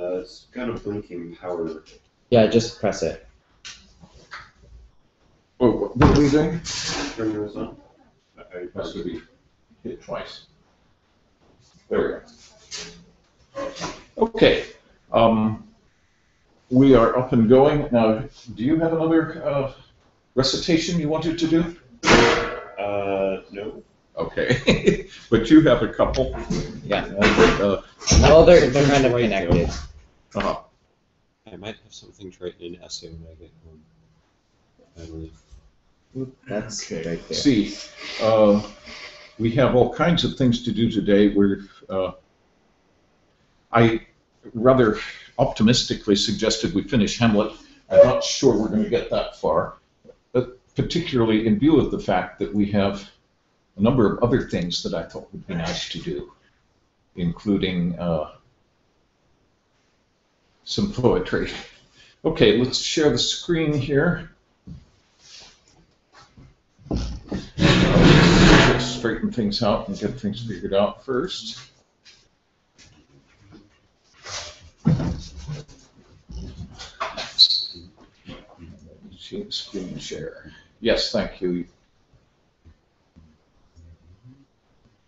Uh, it's got a blinking power. Yeah, just press it. Oh, what what are we doing? Turn yours on. I- Has to be hit twice. There we go. Okay, um, we are up and going. Now, do you have another, uh, recitation you wanted to do? Uh, no. Okay, but you have a couple. Yeah. Uh, Well, they're, they're kind of connected. uh, I might have something to write in an essay when I get home. I believe. That's Okay. right there. See, uh, we have all kinds of things to do today. We're, uh, I rather optimistically suggested we finish Hamlet. I'm not sure we're going to get that far, but particularly in view of the fact that we have a number of other things that I thought would be nice to do, including uh, some poetry. Okay, let's share the screen here. Let's straighten things out and get things figured out first. Screen share. Yes, thank you.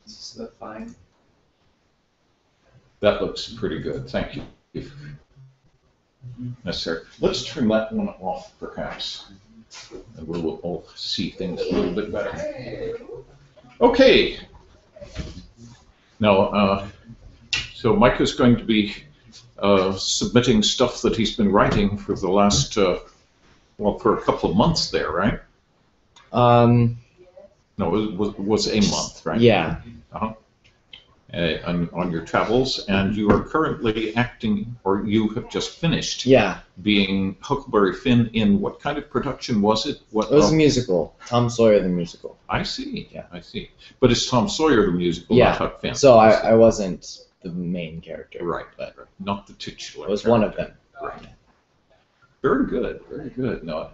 Is that fine? That looks pretty good. Thank you. If necessary. Let's turn that one off, perhaps. And we'll all see things a little bit better. Okay. Now, uh, so Mike is going to be uh, submitting stuff that he's been writing for the last, uh, well, for a couple of months there, right? Um, No, it was, was a month, right? yeah. Uh, on, on your travels, and you are currently acting, or you have just finished Yeah. being Huckleberry Finn in what kind of production was it? What? It was a oh, musical. Tom Sawyer the musical. I see. Yeah. I see. But it's Tom Sawyer the musical, Yeah, not Huck Finn. So I, I wasn't the main character. right, But right, not the titular. I was one of them. Right. Very good. Very good. No,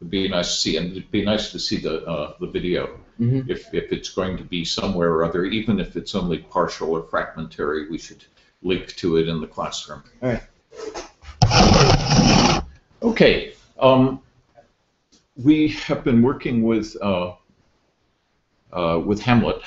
it'd be nice to see, and it'd be nice to see the uh, the video. Mhm. If if it's going to be somewhere or other, even if it's only partial or fragmentary, we should link to it in the classroom. All right. Okay. Um, we have been working with uh, uh, with Hamlet,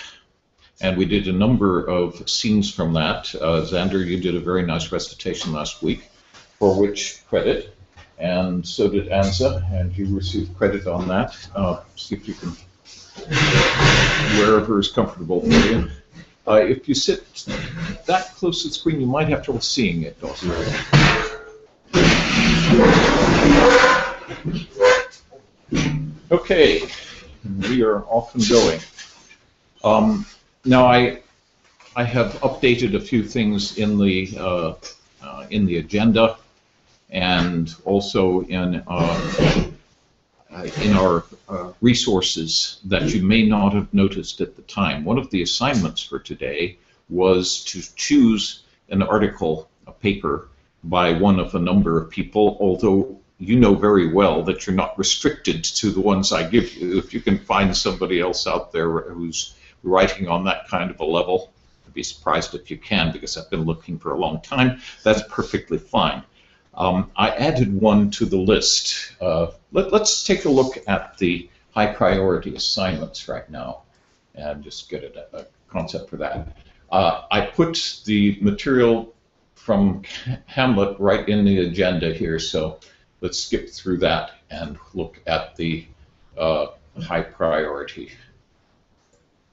and we did a number of scenes from that. Uh, Xander, you did a very nice recitation last week, for which credit, and so did Anza, and you received credit on that. Uh, see if you can, wherever is comfortable for you. Uh, if you sit that close to the screen, you might have trouble seeing it also. Okay, we are off and going. Um, now I, I have updated a few things in the uh, uh, in the agenda, and also in uh, in our uh, resources that you may not have noticed at the time. One of the assignments for today was to choose an article, a paper, by one of a number of people, although you know very well that you're not restricted to the ones I give you. If you can find somebody else out there who's writing on that kind of a level, I'd be surprised if you can because I've been looking for a long time. That's perfectly fine. Um, I added one to the list. Uh, let, us take a look at the high priority assignments right now and just get a, a concept for that. Uh, I put the material from Hamlet right in the agenda here, so let's skip through that and look at the uh, high priority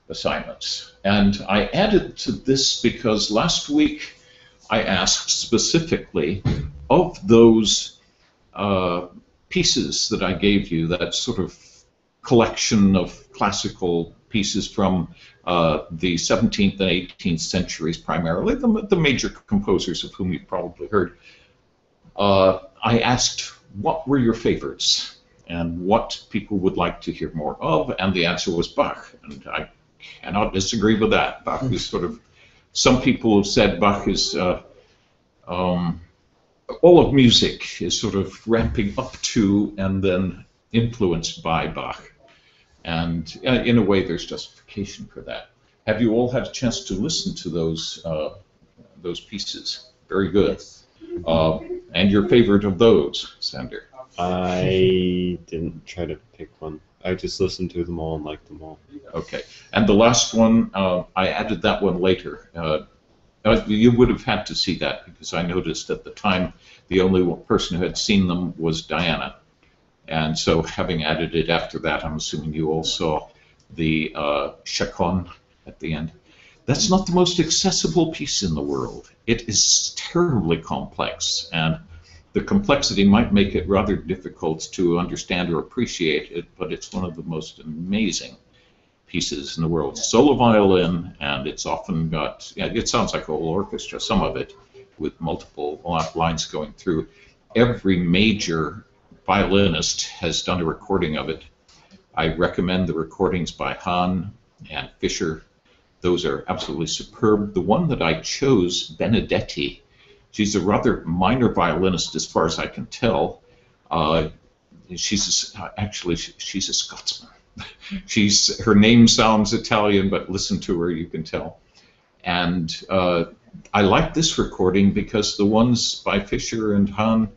assignments. And I added to this because last week I asked specifically of those uh, pieces that I gave you, that sort of collection of classical pieces from uh, the 17th and 18th centuries primarily, the, the major composers of whom you've probably heard, uh, I asked what were your favorites and what people would like to hear more of, and the answer was Bach, and I cannot disagree with that. Bach is sort of, some people have said Bach is, uh, um, all of music is sort of ramping up to and then influenced by Bach. And uh, in a way, there's justification for that. Have you all had a chance to listen to those uh, those pieces? Very good. Yes. Uh, and your favorite of those, Sander? I didn't try to pick one. I just listened to them all and liked them all. Okay. And the last one, uh, I added that one later. You would have had to see that because I noticed at the time the only person who had seen them was Diana. And so, having added it after that, I'm assuming you all saw the uh, Chaconne at the end. That's not the most accessible piece in the world. It is terribly complex, and the complexity might make it rather difficult to understand or appreciate it, but it's one of the most amazing pieces in the world. Solo violin, and it's often got, yeah, it sounds like a whole orchestra, some of it, with multiple lines going through. Every major violinist has done a recording of it. I recommend the recordings by Hahn and Fischer. Those are absolutely superb. The one that I chose, Benedetti, she's a rather minor violinist as far as I can tell. Uh, she's a, actually she's a Scotsman. She's her name sounds Italian, but listen to her, you can tell. And uh, I like this recording because the ones by Fischer and Hahn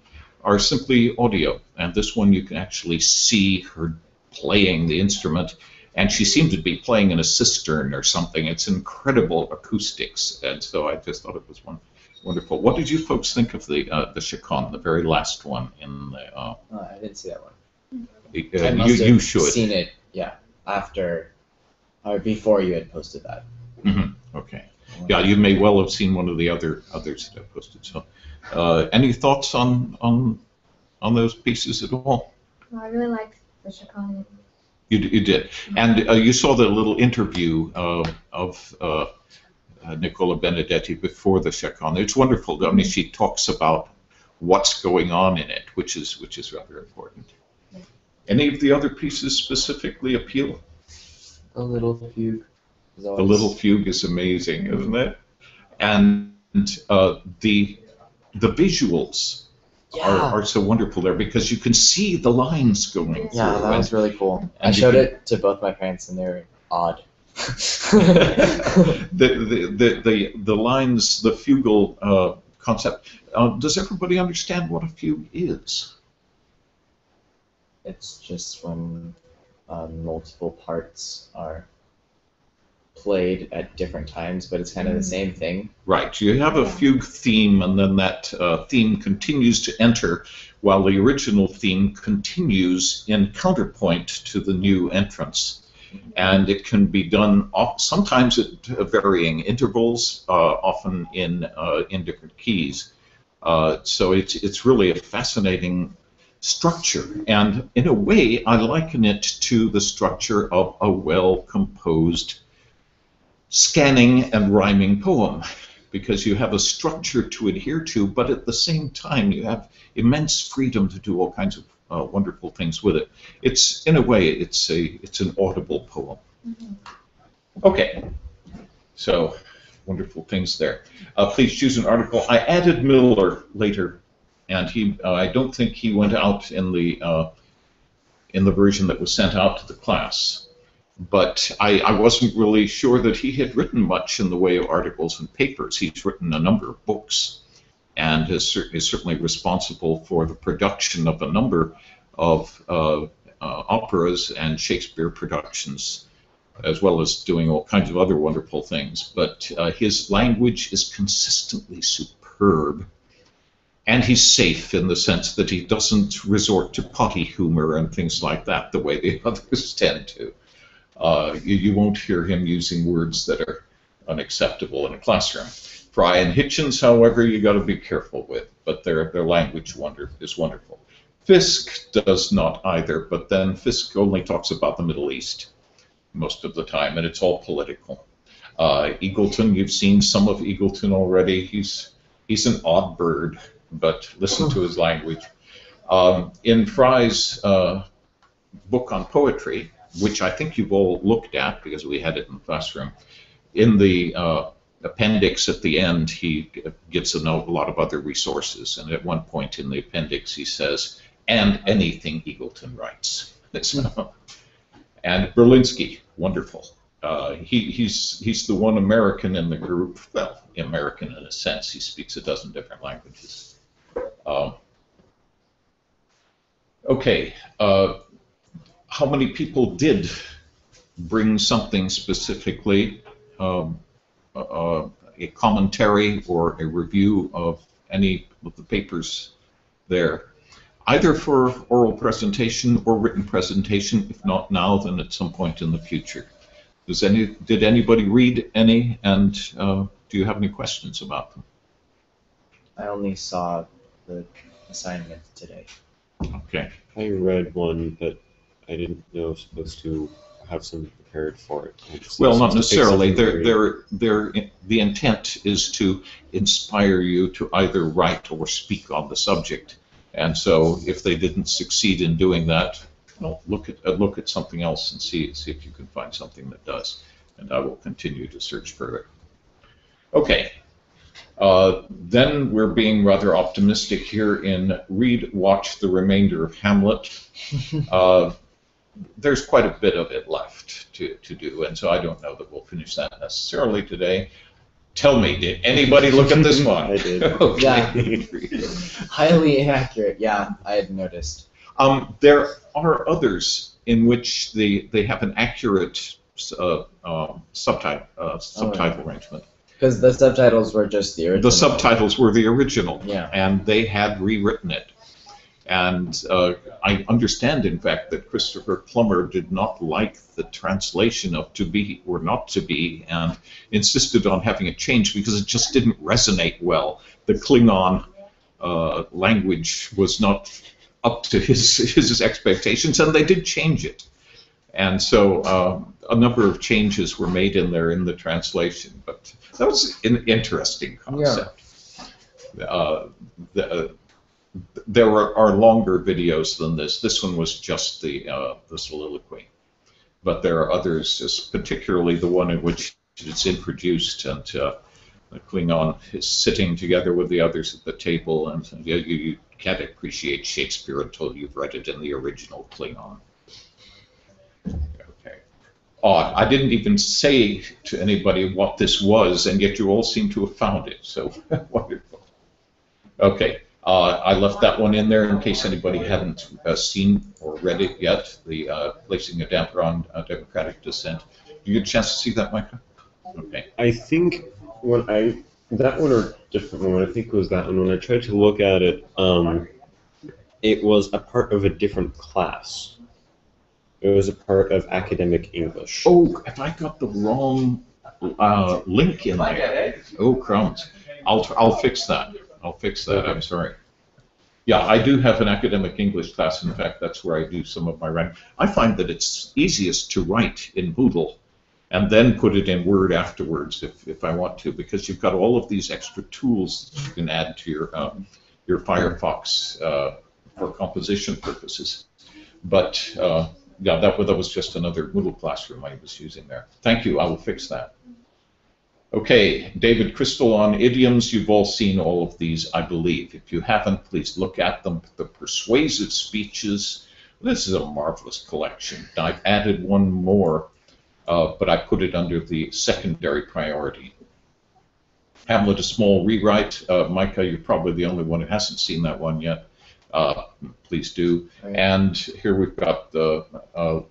are simply audio, and this one you can actually see her playing the instrument, and she seemed to be playing in a cistern or something. It's incredible acoustics, and so I just thought it was one wonderful. What did you folks think of the uh, the Chaconne, the very last one in the? Uh, Oh, I didn't see that one. the- uh, you you should. seen it. Yeah, after or before you had posted that. Mhm, Okay. Yeah, you may well have seen one of the other others that I posted. So, uh, any thoughts on on on those pieces at all? Well, I really liked the Chaconne. You, d- you did, and uh, you saw the little interview uh, of uh, uh, Nicola Benedetti before the Chaconne. It's wonderful. I mean, she talks about what's going on in it, which is which is rather important. Any of the other pieces specifically appeal? A little fugue. is The little fugue is amazing, isn't it? And uh, the the visuals Yeah. are, are so wonderful there because you can see the lines going Yeah, through. that and- was really cool. I showed can- it to both my parents, and they're odd. the, the, the, the, the lines, the fugal uh, concept. Uh, does everybody understand what a fugue is? It's just when um, multiple parts are played at different times, but it's kind of the same thing. Right. You have a fugue theme, and then that uh, theme continues to enter while the original theme continues in counterpoint to the new entrance. And it can be done off, sometimes at uh, varying intervals, uh, often in uh, in different keys. Uh, so it's it's really a fascinating structure, and in a way, I liken it to the structure of a well composed scanning and rhyming poem because you have a structure to adhere to, but at the same time you have immense freedom to do all kinds of uh, wonderful things with it. It's in a way it's a it's an audible poem. Okay, so wonderful things there. Uh, please choose an article. I added Miller later, and he uh, I don't think he went out in the uh, in the version that was sent out to the class but I, I wasn't really sure that he had written much in the way of articles and papers. He's written a number of books and is, is certainly responsible for the production of a number of uh, uh, operas and Shakespeare productions, as well as doing all kinds of other wonderful things. But uh, his language is consistently superb. And he's safe in the sense that he doesn't resort to potty humor and things like that the way the others tend to. Uh, you, you won't hear him using words that are unacceptable in a classroom. Fry and Hitchens, however, you got to be careful with, but their their language wonder is wonderful. Fisk does not either, but then Fisk only talks about the Middle East most of the time, and it's all political. Uh, Eagleton, you've seen some of Eagleton already. He's he's an odd bird, but listen to his language. Um, in Fry's uh, book on poetry, which I think you've all looked at because we had it in the classroom. In the uh, appendix at the end, he g- gives a note, a lot of other resources, and at one point in the appendix, he says, "and anything Eagleton writes." And Berlinski, wonderful. uh, he, he's he's the one American in the group. Well, American in a sense. He speaks a dozen different languages. Um, okay, uh, how many people did bring something specifically, um, uh, a commentary or a review of any of the papers there, either for oral presentation or written presentation. If not now, then at some point in the future. Does any did anybody read any, and uh, do you have any questions about them? I only saw the assignment today. Okay. I read one, but I didn't know I was supposed to have something prepared for it. Well, not was supposed to pick necessarily. something to They're, they're, they're, the intent is to inspire you to either write or speak on the subject. And so if they didn't succeed in doing that, well, look at, uh, look at something else and see, see if you can find something that does. And I will continue to search further. Okay. Uh, then we're being rather optimistic here in read, watch the remainder of Hamlet. Uh, there's quite a bit of it left to, to do, and so I don't know that we'll finish that necessarily today. Tell me, did anybody look at this one? I did. okay. Highly inaccurate. Yeah, I had noticed. um, there are others in which they, they have an accurate uh, um, subtitle uh, subtitle arrangement. Because the subtitles were just the original. The subtitles were the original, Yeah. and they had rewritten it. And uh, I understand, in fact, that Christopher Plummer did not like the translation of to be or not to be and insisted on having it changed because it just didn't resonate well. The Klingon uh, language was not up to his, his expectations, and they did change it. And so uh, a number of changes were made in there in the translation, but that was an interesting concept. Uh, the, uh, there are, are longer videos than this. This one was just the uh, the soliloquy, but there are others, particularly the one in which it's introduced and uh, Klingon is sitting together with the others at the table, and you, you can't appreciate Shakespeare until you've read it in the original Klingon. Odd. I didn't even say to anybody what this was, and yet you all seem to have found it. So wonderful. Okay. Uh, I left that one in there in case anybody hadn't uh, seen or read it yet. The uh, placing a damper on uh, democratic dissent. You get a chance to see that, Micah? Okay. I think when I that one or different one, I think was that one. When I tried to look at it, um, it was a part of a different class. It was a part of academic English. Oh, have I got the wrong uh, link in there? Oh, crumbs. I'll, I'll fix that. I'll fix that. I'm sorry. Yeah, I do have an academic English class. In fact, that's where I do some of my writing. I find that it's easiest to write in Moodle and then put it in Word afterwards if, if I want to, because you've got all of these extra tools that you can add to your, um, your Firefox uh, for composition purposes. But uh, yeah, that, that was just another Moodle classroom I was using there. Thank you. I will fix that. Okay, David Crystal on idioms. You've all seen all of these, I believe. If you haven't, please look at them. The persuasive speeches. This is a marvelous collection. I've added one more, uh, but I put it under the secondary priority. Hamlet, a small rewrite. Uh, Micah, you're probably the only one who hasn't seen that one yet. Uh, please do. And here we've got the uh,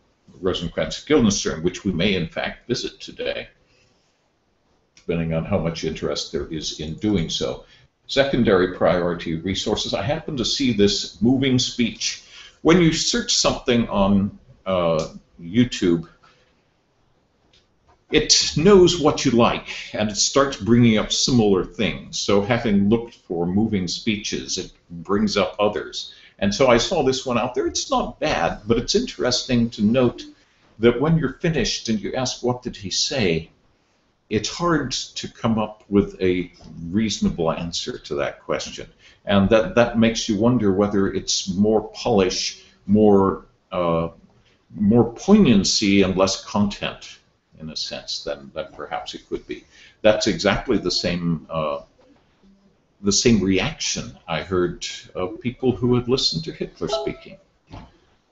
Rosencrantz Guildenstern, which we may in fact visit today, depending on how much interest there is in doing so. Secondary priority resources. I happen to see this moving speech. When you search something on uh, YouTube, it knows what you like and it starts bringing up similar things. So, having looked for moving speeches, it brings up others. And so I saw this one out there. It's not bad, but it's interesting to note that when you're finished and you ask, What did he say? it's hard to come up with a reasonable answer to that question. And that, that makes you wonder whether it's more polish, more, uh, more poignancy, and less content, in a sense, than, than perhaps it could be. That's exactly the same. Uh, the same reaction I heard of people who had listened to Hitler speaking.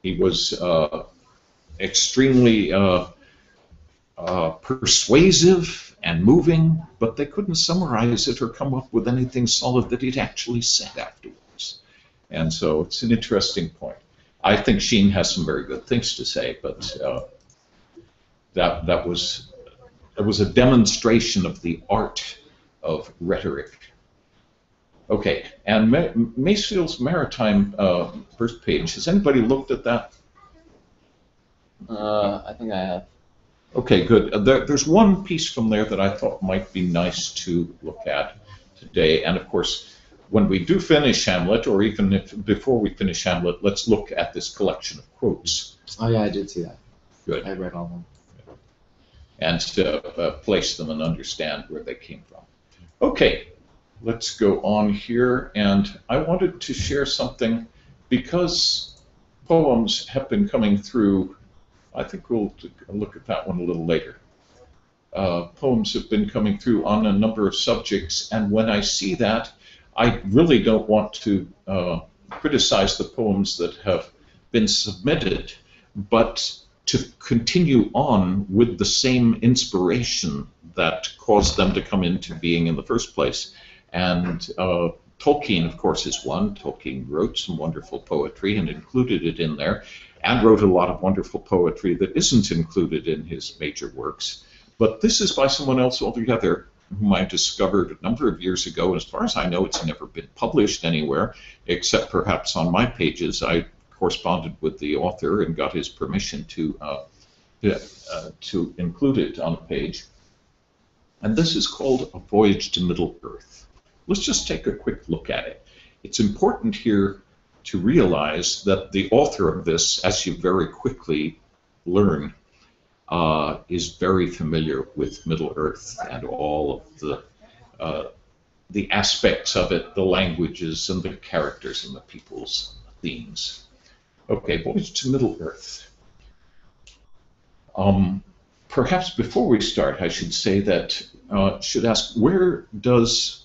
He was uh, extremely uh, uh, persuasive and moving, but they couldn't summarize it or come up with anything solid that he'd actually said afterwards. And so it's an interesting point. I think Sheen has some very good things to say, but uh, that that was it was a demonstration of the art of rhetoric. Okay, and Ma- Masefield's Maritime uh, first page. Has anybody looked at that? Uh, I think I have. Okay, good. Uh, There, there's one piece from there that I thought might be nice to look at today, and of course, when we do finish Hamlet, or even if before we finish Hamlet, let's look at this collection of quotes Oh yeah, I did see that. Good. I read all of them. And to uh, place them and understand where they came from. Okay, let's go on here, and I wanted to share something because poems have been coming through. I think we'll look at that one a little later. Uh, poems have been coming through on a number of subjects, and when I see that, I really don't want to uh, criticize the poems that have been submitted, but to continue on with the same inspiration that caused them to come into being in the first place. And uh, Tolkien, of course, is one. Tolkien wrote some wonderful poetry and included it in there, and wrote a lot of wonderful poetry that isn't included in his major works. But this is by someone else altogether, whom I discovered a number of years ago. As far as I know, it's never been published anywhere, except perhaps on my pages. I corresponded with the author and got his permission to uh, to, uh, to include it on a page. And this is called A Voyage to Middle Earth. Let's just take a quick look at it. It's important here to realize that the author of this, as you very quickly learn, uh, is very familiar with Middle Earth and all of the uh, the aspects of it, the languages and the characters and the people's themes. Okay, Voyage to Middle Earth. Um, perhaps before we start, I should say that uh, should ask where does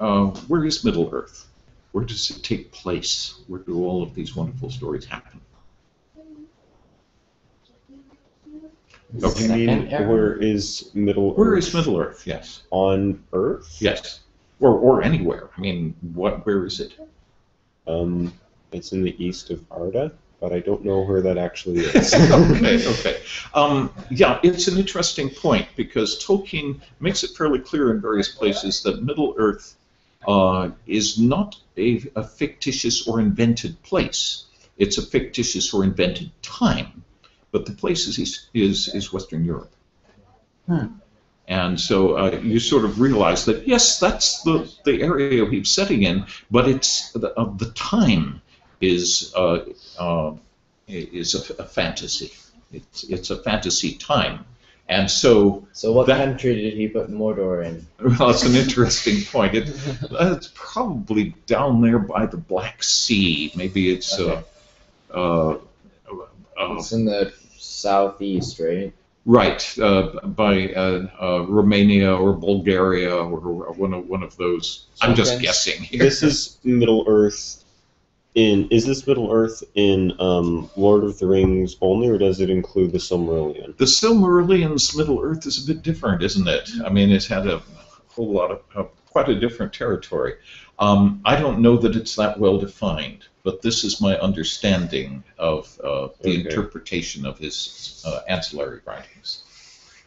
uh, where is Middle Earth? Where does it take place? Where do all of these wonderful stories happen? Okay. You mean where is Middle Where Earth? is Middle Earth? Yes, On Earth? yes, or or anywhere. I mean, what? Where is it? Um, it's in the east of Arda, but I don't know where that actually is. okay, okay. Um, yeah, it's an interesting point because Tolkien makes it fairly clear in various places that Middle Earth uh, is not a, a fictitious or invented place. It's a fictitious or invented time, but the place is is, is Western Europe. Hmm. And so uh, you sort of realize that yes, that's the, the area he's setting in, but it's the, uh, the time is uh, uh, is a, a fantasy. It's it's a fantasy time, and so So what That- country did he put Mordor in? well, that's an interesting point. It, it's probably down there by the Black Sea. Maybe it's uh, uh, uh, It's in the southeast, right? right uh, by uh, uh, Romania or Bulgaria or one of one of those. I'm just guessing here. this is Middle Earth. In is this Middle Earth in um, Lord of the Rings only, or does it include the Silmarillion? The Silmarillion's Middle Earth is a bit different, isn't it? I mean, it's had a whole lot of uh, quite a different territory. Um, I don't know that it's that well defined, but this is my understanding of uh, the Okay. interpretation of his uh, ancillary writings.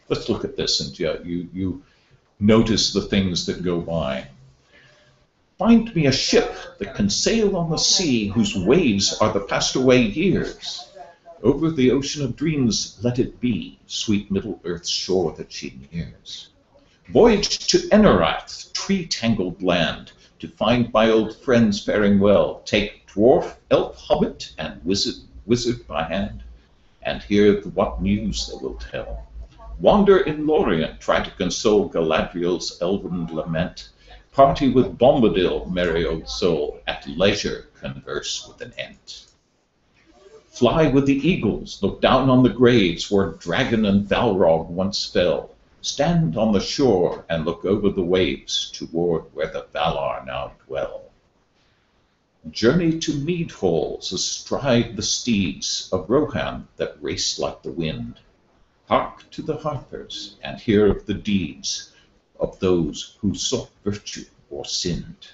Let's look at this, and you you notice the things that go by. Find me a ship that can sail on the sea, whose waves are the passed away years. Over the ocean of dreams let it be, sweet Middle Earth's shore that she nears. Voyage to Ennorath, tree-tangled land, to find my old friends faring well. Take dwarf, elf, hobbit, and wizard, wizard by hand, and hear what news they will tell. Wander in Lorien, try to console Galadriel's elven lament. Party with Bombadil, merry old soul, at leisure converse with an ent. Fly with the eagles, look down on the graves where dragon and Balrog once fell. Stand on the shore and look over the waves toward where the Valar now dwell. Journey to mead halls astride the steeds of Rohan that race like the wind. Hark to the harpers, and hear of the deeds of those who sought virtue or sinned.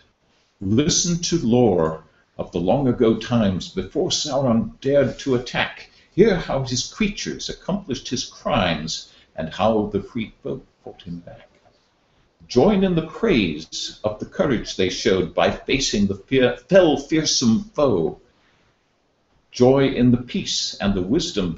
Listen to lore of the long ago times before Sauron dared to attack. Hear how his creatures accomplished his crimes, and how the free folk fought him back. Join in the praise of the courage they showed by facing the fear, fell, fearsome foe. Joy in the peace and the wisdom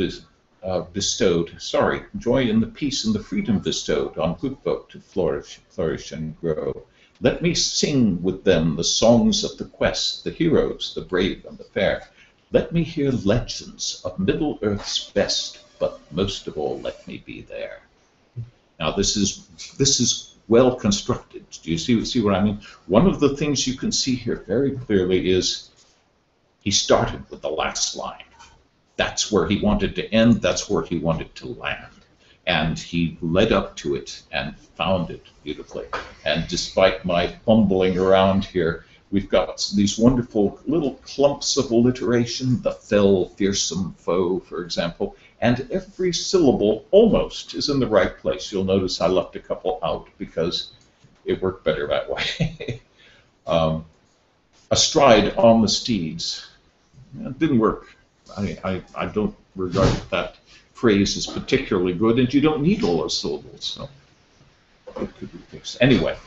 uh, bestowed. Sorry, joy in the peace and the freedom bestowed on good folk to flourish, flourish and grow. Let me sing with them the songs of the quest, the heroes, the brave and the fair. Let me hear legends of Middle Earth's best, but most of all, let me be there. Now, this is this is well constructed. Do you see see what I mean? One of the things you can see here very clearly is he started with the last line. That's where he wanted to end. That's where he wanted to land and he led up to it and found it beautifully. And despite my fumbling around here, we've got these wonderful little clumps of alliteration, the fell, fearsome foe, for example, and every syllable almost is in the right place. You'll notice I left a couple out because it worked better that way. um, astride on the steeds. It didn't work. I, I, I don't regard that phrase as particularly good, and you don't need all those syllables. So it could be fixed. Anyway,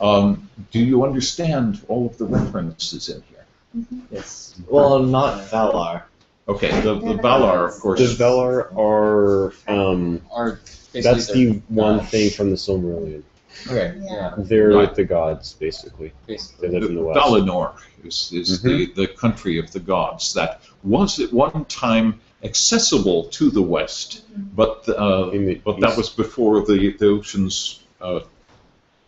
um, do you understand all of the references in here? Yes. Well, not Valar. Okay, the, the Valar, of course. The Valar are um, Are basically that's the the one thing from the Silmarillion. Okay, Yeah. yeah, They're Right. like the gods, basically. They basically. live in the west. Valinor is, is the, the country of the gods that was at one time accessible to the west, but uh, the but that was before the, the oceans uh,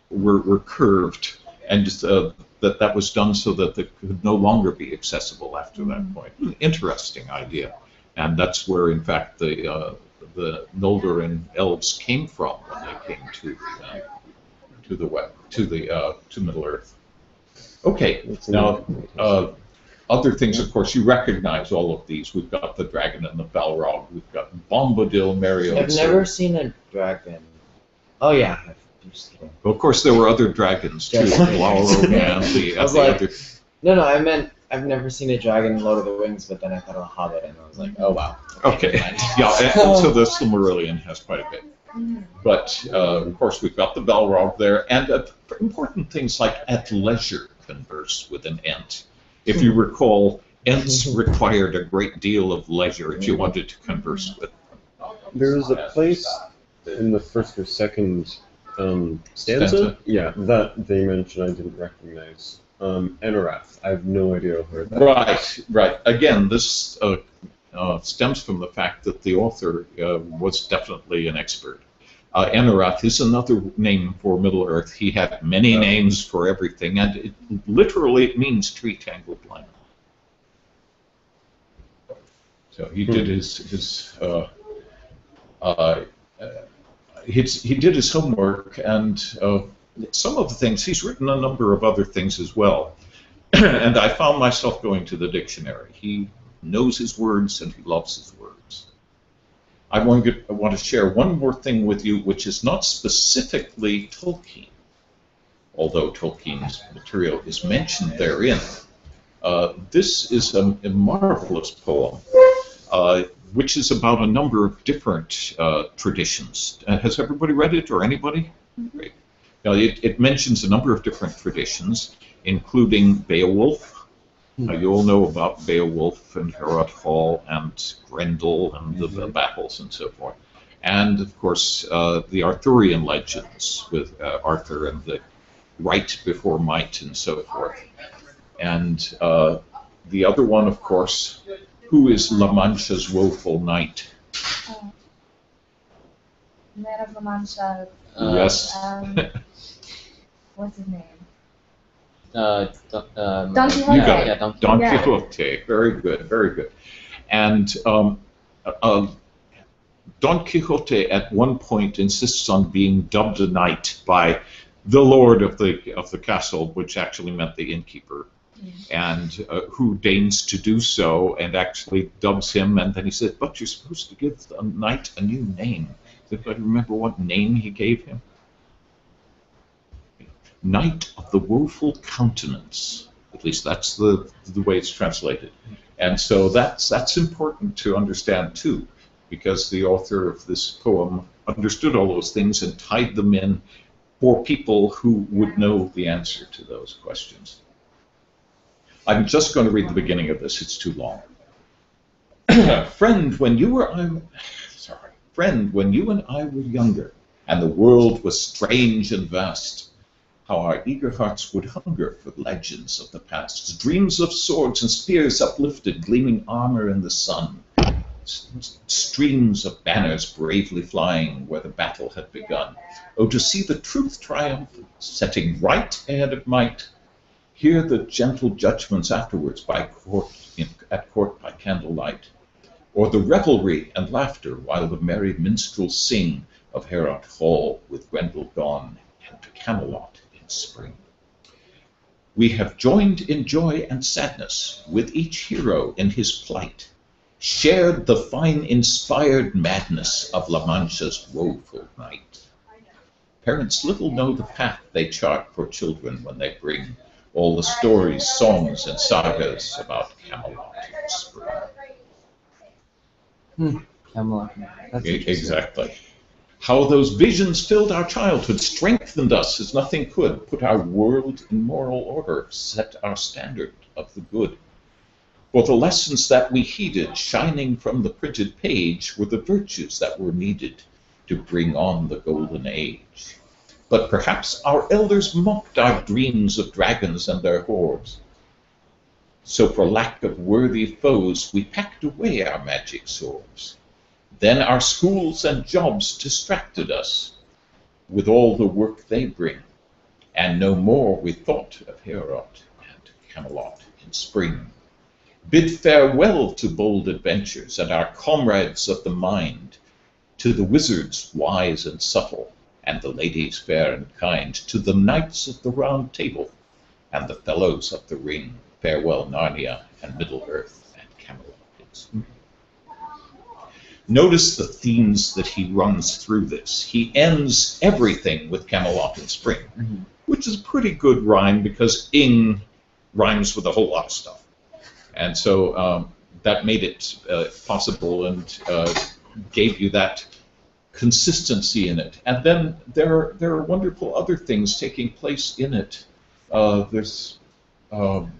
were, were curved, and uh, that that was done so that they could no longer be accessible after that point. Interesting idea, and that's where, in fact, the uh, the Noldorin elves came from when they came to uh, to the web to the uh, to Middle Earth. Okay, now uh, other things, of course, you recognize all of these. We've got the dragon and the Balrog. We've got Bombadil, Mario. I've never seen a dragon. Oh yeah. I'm just kidding. Well, of course, there were other dragons too. Balrog and the, I was the like- other. No, no, I meant I've never seen a dragon in Lord of the Rings, but then I thought of a Hobbit, and I was like, oh wow. Okay, yeah, and also the Silmarillion has quite a bit. But uh, of course, we've got the bell Balrog there, and uh, important things like at leisure converse with an Ent. If you recall, Ents required a great deal of leisure if you wanted to converse with. There was a place in the first or second um, stanza. Stanza. Yeah, that they mentioned I didn't recognize. Um, Ennorath. I have no idea where that. Right, right. Again, this uh, uh, stems from the fact that the author uh, was definitely an expert. Uh, is another name for Middle Earth. He had many names for everything, and it, literally it means tree tangled land. So he did his his uh, uh, he did his homework, and uh, some of the things he's written a number of other things as well. and I found myself going to the dictionary. He knows his words and he loves his words. I want to, I want to share one more thing with you, which is not specifically Tolkien, although Tolkien's material is mentioned therein. Uh, this is a, a marvelous poem, uh, which is about a number of different uh, traditions. Uh, has everybody read it, or anybody? Great. Now, it, it mentions a number of different traditions, including Beowulf. Now, you all know about Beowulf and Heorot Hall and Grendel and the, the battles and so forth. And, of course, uh, the Arthurian legends with uh, Arthur and the right before might and so forth. And uh, the other one, of course, who is La Mancha's woeful knight? Man of La Mancha. Uh, yes. Um, what's his name? Uh, Don, um, Don You Quixote. got it. Yeah, Don Don Yeah. Quixote. Very good, very good. And um, uh, Don Quixote at one point insists on being dubbed a knight by the lord of the of the castle, which actually meant the innkeeper. and uh, who deigns to do so and actually dubs him. And then he said, But you're supposed to give the knight a new name. Does anybody remember what name he gave him? Knight of the Woeful Countenance. At least that's the, the way it's translated. And so that's, that's important to understand too, because the author of this poem understood all those things and tied them in for people who would know the answer to those questions. I'm just going to read the beginning of this, it's too long. friend, when you were I'm sorry, friend, when you and I were younger, and the world was strange and vast, how our eager hearts would hunger for legends of the past, dreams of swords and spears uplifted, gleaming armor in the sun, streams of banners bravely flying where the battle had begun. Oh, to see the truth triumph, setting right ahead of might, hear the gentle judgments afterwards by court in, at court by candlelight, or the revelry and laughter while the merry minstrels sing of Heorot Hall with Grendel gone and to Camelot spring. We have joined in joy and sadness with each hero in his plight, shared the fine inspired madness of La Mancha's woeful night. Parents little know the path they chart for children when they bring all the stories, songs, and sagas about Camelot in spring. Hmm, Camelot. That's Exactly. How those visions filled our childhood, strengthened us as nothing could, put our world in moral order, set our standard of the good. For the lessons that we heeded, shining from the printed page, were the virtues that were needed to bring on the golden age. But perhaps our elders mocked our dreams of dragons and their hordes. So for lack of worthy foes, we packed away our magic swords. Then our schools and jobs distracted us with all the work they bring, and no more we thought of Heorot and Camelot in spring. Bid farewell to bold adventures and our comrades of the mind, to the wizards wise and subtle, and the ladies fair and kind, to the knights of the round table, and the fellows of the ring. Farewell Narnia and Middle Earth and Camelot. Notice the themes that he runs through this. He ends everything with Camelot and spring, Mhm. which is a pretty good rhyme because ing rhymes with a whole lot of stuff. And so um, that made it uh, possible and uh, gave you that consistency in it. And then there are, there are wonderful other things taking place in it. Uh, there's um,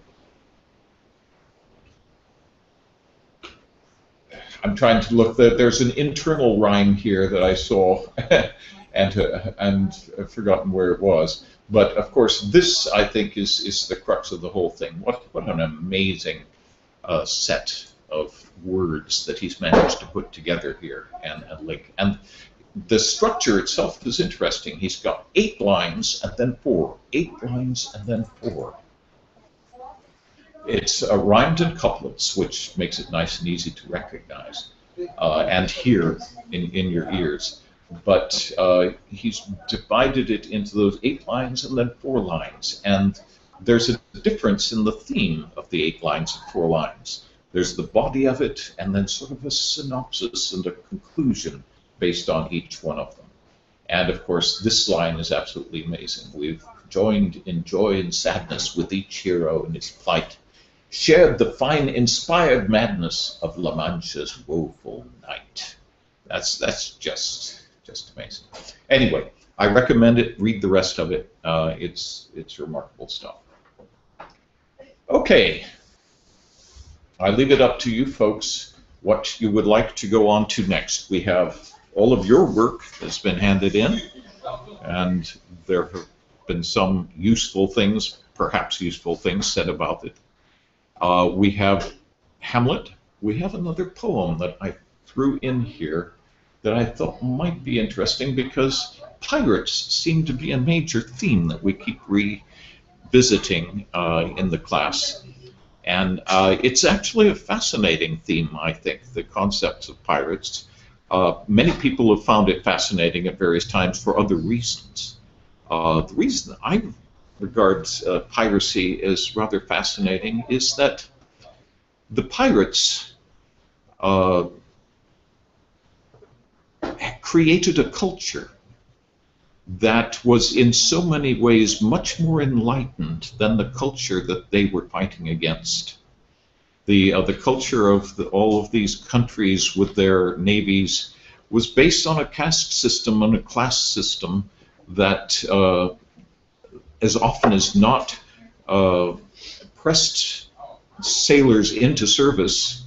I'm trying to look. That there's an internal rhyme here that I saw, and uh, and I've forgotten where it was. But of course, this I think is is the crux of the whole thing. What what an amazing uh, set of words that he's managed to put together here and, and link. And the structure itself is interesting. He's got eight lines and then four, eight lines and then four. It's uh, rhymed in couplets, which makes it nice and easy to recognize uh, and hear in, in your ears. But uh, he's divided it into those eight lines and then four lines. And there's a difference in the theme of the eight lines and four lines. There's the body of it, and then sort of a synopsis and a conclusion based on each one of them. And of course, this line is absolutely amazing. We've joined in joy and sadness with each hero in his plight, shared the fine inspired madness of La Mancha's woeful night. That's that's just just amazing. Anyway, I recommend it. Read the rest of it. Uh, it's it's remarkable stuff. Okay, I leave it up to you folks what you would like to go on to next. We have all of your work has been handed in, and there have been some useful things, perhaps useful things said about it. Uh, we have Hamlet. We have another poem that I threw in here that I thought might be interesting because pirates seem to be a major theme that we keep revisiting uh, in the class. And uh, it's actually a fascinating theme, I think, the concepts of pirates. Uh, many people have found it fascinating at various times for other reasons. Uh, the reason I regards uh, piracy as rather fascinating is that the pirates uh, created a culture that was in so many ways much more enlightened than the culture that they were fighting against. The, uh, the culture of the, all of these countries with their navies was based on a caste system and a class system that, uh, as often as not, uh, pressed sailors into service,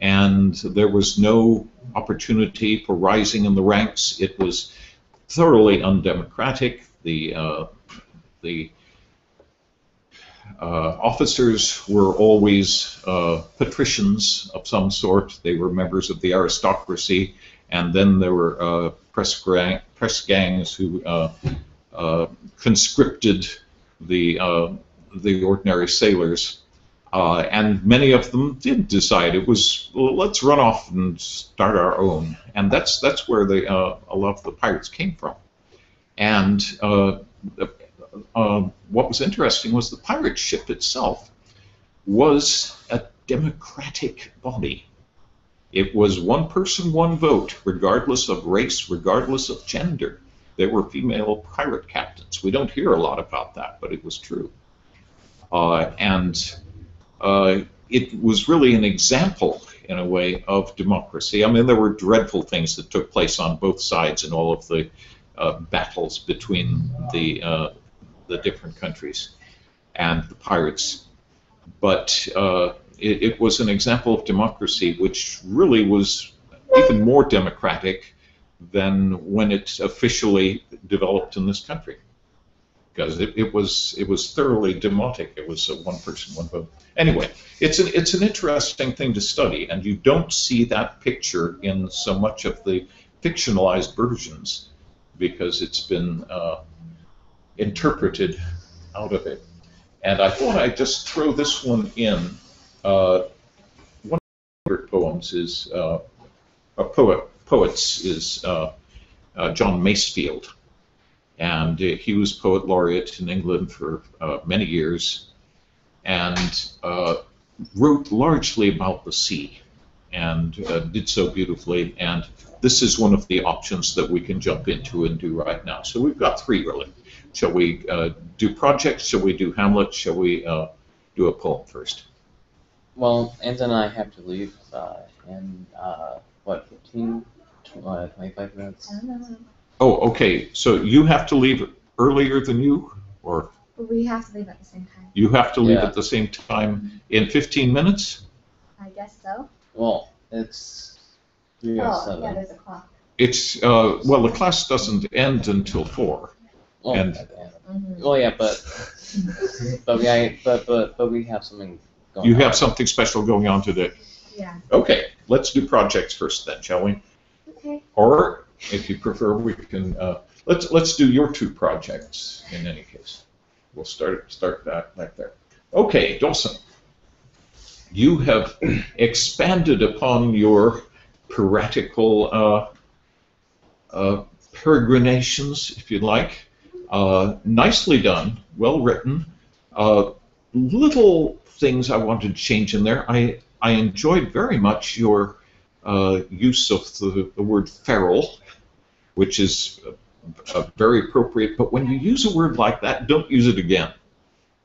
and there was no opportunity for rising in the ranks. It was thoroughly undemocratic. The uh, the uh, officers were always uh, patricians of some sort. They were members of the aristocracy, and then there were uh, press, press gangs who uh, conscripted the the ordinary sailors. Uh, and many of them did decide it was well, let's run off and start our own, and that's that's where the uh, a lot of the pirates came from. And uh, uh, what was interesting was the pirate ship itself was a democratic body. It was one person, one vote, regardless of race, regardless of gender. There were female pirate captains. We don't hear a lot about that, but it was true. Uh, and uh, it was really an example, in a way, of democracy. I mean, there were dreadful things that took place on both sides in all of the uh, battles between the uh, the different countries and the pirates, but uh, it, it was an example of democracy, which really was even more democratic than when it's officially developed in this country because it, it was it was thoroughly demotic. It was a one person, one vote. Anyway, it's an it's an interesting thing to study, and you don't see that picture in so much of the fictionalized versions because it's been uh, interpreted out of it. And I thought I'd just throw this one in. Uh, one of my favorite poems is uh, a poet poets is uh, uh, John Masefield and uh, he was poet laureate in England for many years, and wrote largely about the sea, and did so beautifully. And this is one of the options that we can jump into and do right now. So we've got three really. Shall we uh, do projects? Shall we do Hamlet? Shall we uh, do a poem first? Well, Anton and I have to leave uh, in, what, 15, tw- uh, 25 minutes? I don't know. Oh, okay. So you have to leave earlier than you, or we have to leave at the same time. you have to leave Yeah. at the same time in 15 minutes? I guess so. Well, it's 3 or Oh, yeah, there's a clock. It's uh, well, the class doesn't end until four. oh, and- at. Mm-hmm. Oh, yeah, but, but, we, I, but, but, but we have something going You on. have something special going on today. Yeah. Okay, let's do projects first then, shall we? Or, if you prefer, we can uh, let's let's do your two projects in any case. We'll start start that back there. Okay, Dawson, you have expanded upon your piratical uh, uh, peregrinations, if you like. Uh, nicely done, well written. Uh, little things I wanted to change in there. I I enjoyed very much your uh, use of the, the word feral, which is very appropriate. But when you use a word like that, don't use it again.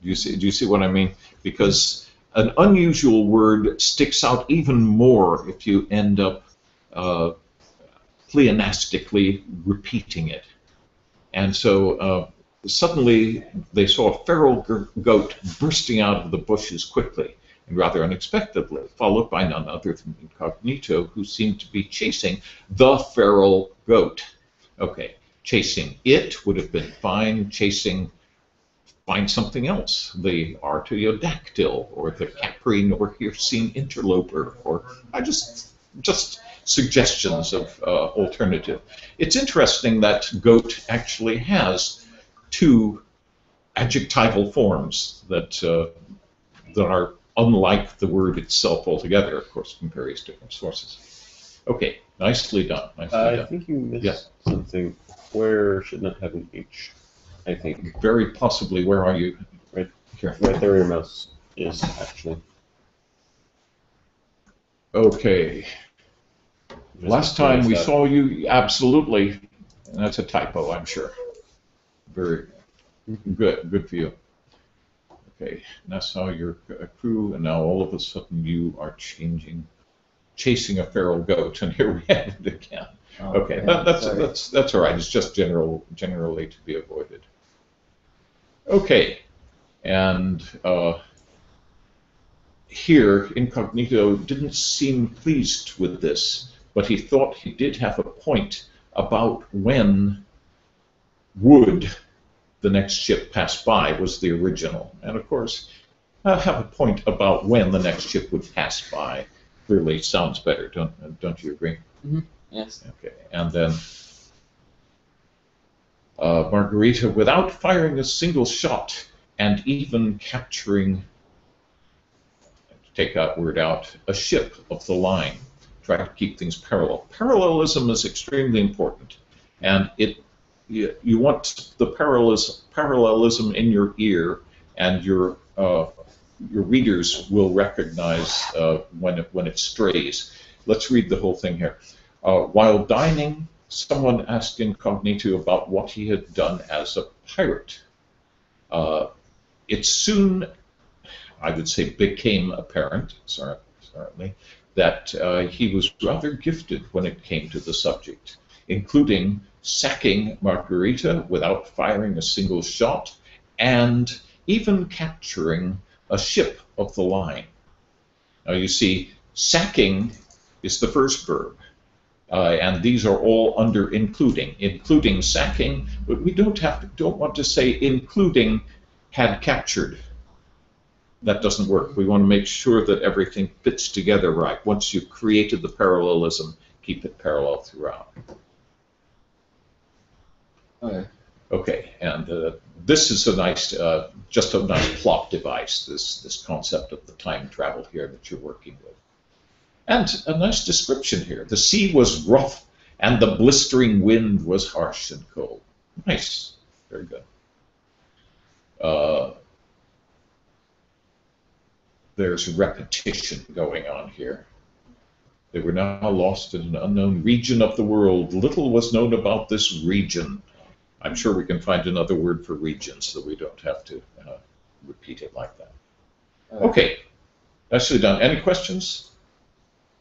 Do you see? Do you see what I mean? Because an unusual word sticks out even more if you end up uh, pleonastically repeating it. And so uh, suddenly they saw a feral goat bursting out of the bushes quickly and rather unexpectedly, followed by none other than Incognito, who seemed to be chasing the feral goat. Okay, chasing it would have been fine. Chasing, find something else. The Artiodactyl or the Caprine or Hircine interloper, or I just just suggestions of uh, alternative. It's interesting that goat actually has two adjectival forms that uh, that are unlike the word itself altogether, of course, from various different sources. Okay, nicely done. Nicely I done. think you missed Yeah. something. Where should not have an H. I think. Very possibly. Where are you? Right. Here. Right there where your mouse is, actually. Okay. Last time we That- saw you, absolutely. And that's a typo, I'm sure. Very mm-hmm. good. Good for you. Okay. And I saw your uh, crew, and now all of a sudden you are changing, chasing a feral goat, and here we have it again. Oh, Okay, that, that's sorry. that's that's all right. It's just general, generally to be avoided. Okay, and uh, here Incognito didn't seem pleased with this, but he thought he did have a point about when would the next ship passed by was the original, and of course, I have a point about when the next ship would pass by. Clearly, sounds better, don't don't you agree? Yes. Okay, and then uh, Margarita, without firing a single shot and even capturing, take that word out, a ship of the line, try to keep things parallel. Parallelism is extremely important, and it you, you want the parallelism, parallelism in your ear, and your uh, your readers will recognize uh, when it when it strays. Let's read the whole thing here. Uh, while dining, someone asked Incognito about what he had done as a pirate. Uh, it soon, I would say, became apparent, cer- certainly, that uh, he was rather gifted when it came to the subject, including sacking Margarita without firing a single shot and even capturing a ship of the line. Now, you see, sacking is the first verb. Uh, and these are all under including, including sacking, but we don't have to, don't want to say including had captured. That doesn't work. We want to make sure that everything fits together right. Once you've created the parallelism, keep it parallel throughout. Okay. And uh, this is a nice, uh, just a nice plot device. This this concept of the time travel here that you're working with, and a nice description here. The sea was rough, and the blistering wind was harsh and cold. Nice, very good. Uh, there's repetition going on here. They were now lost in an unknown region of the world. Little was known about this region. I'm sure we can find another word for region so we don't have to uh, repeat it like that. Okay, nicely done. Any questions?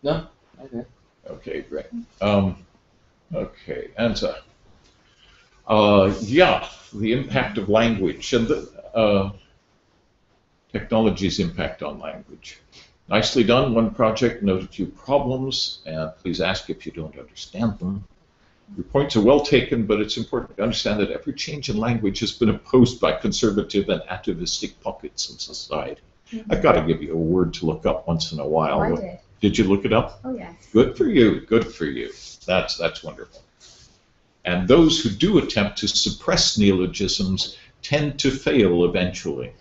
No. Okay. Okay, great. Um, okay, Anta. Uh, yeah, the impact of language and the uh, technology's impact on language. Nicely done. One project, note a few problems, and please ask if you don't understand them. Your points are well taken, but it's important to understand that every change in language has been opposed by conservative and atavistic pockets of society. Mm-hmm. I've got to give you a word to look up once in a Oh, while. I did. Did you look it up? Oh, yes. Good for you. Good for you. That's that's wonderful. And those who do attempt to suppress neologisms tend to fail eventually.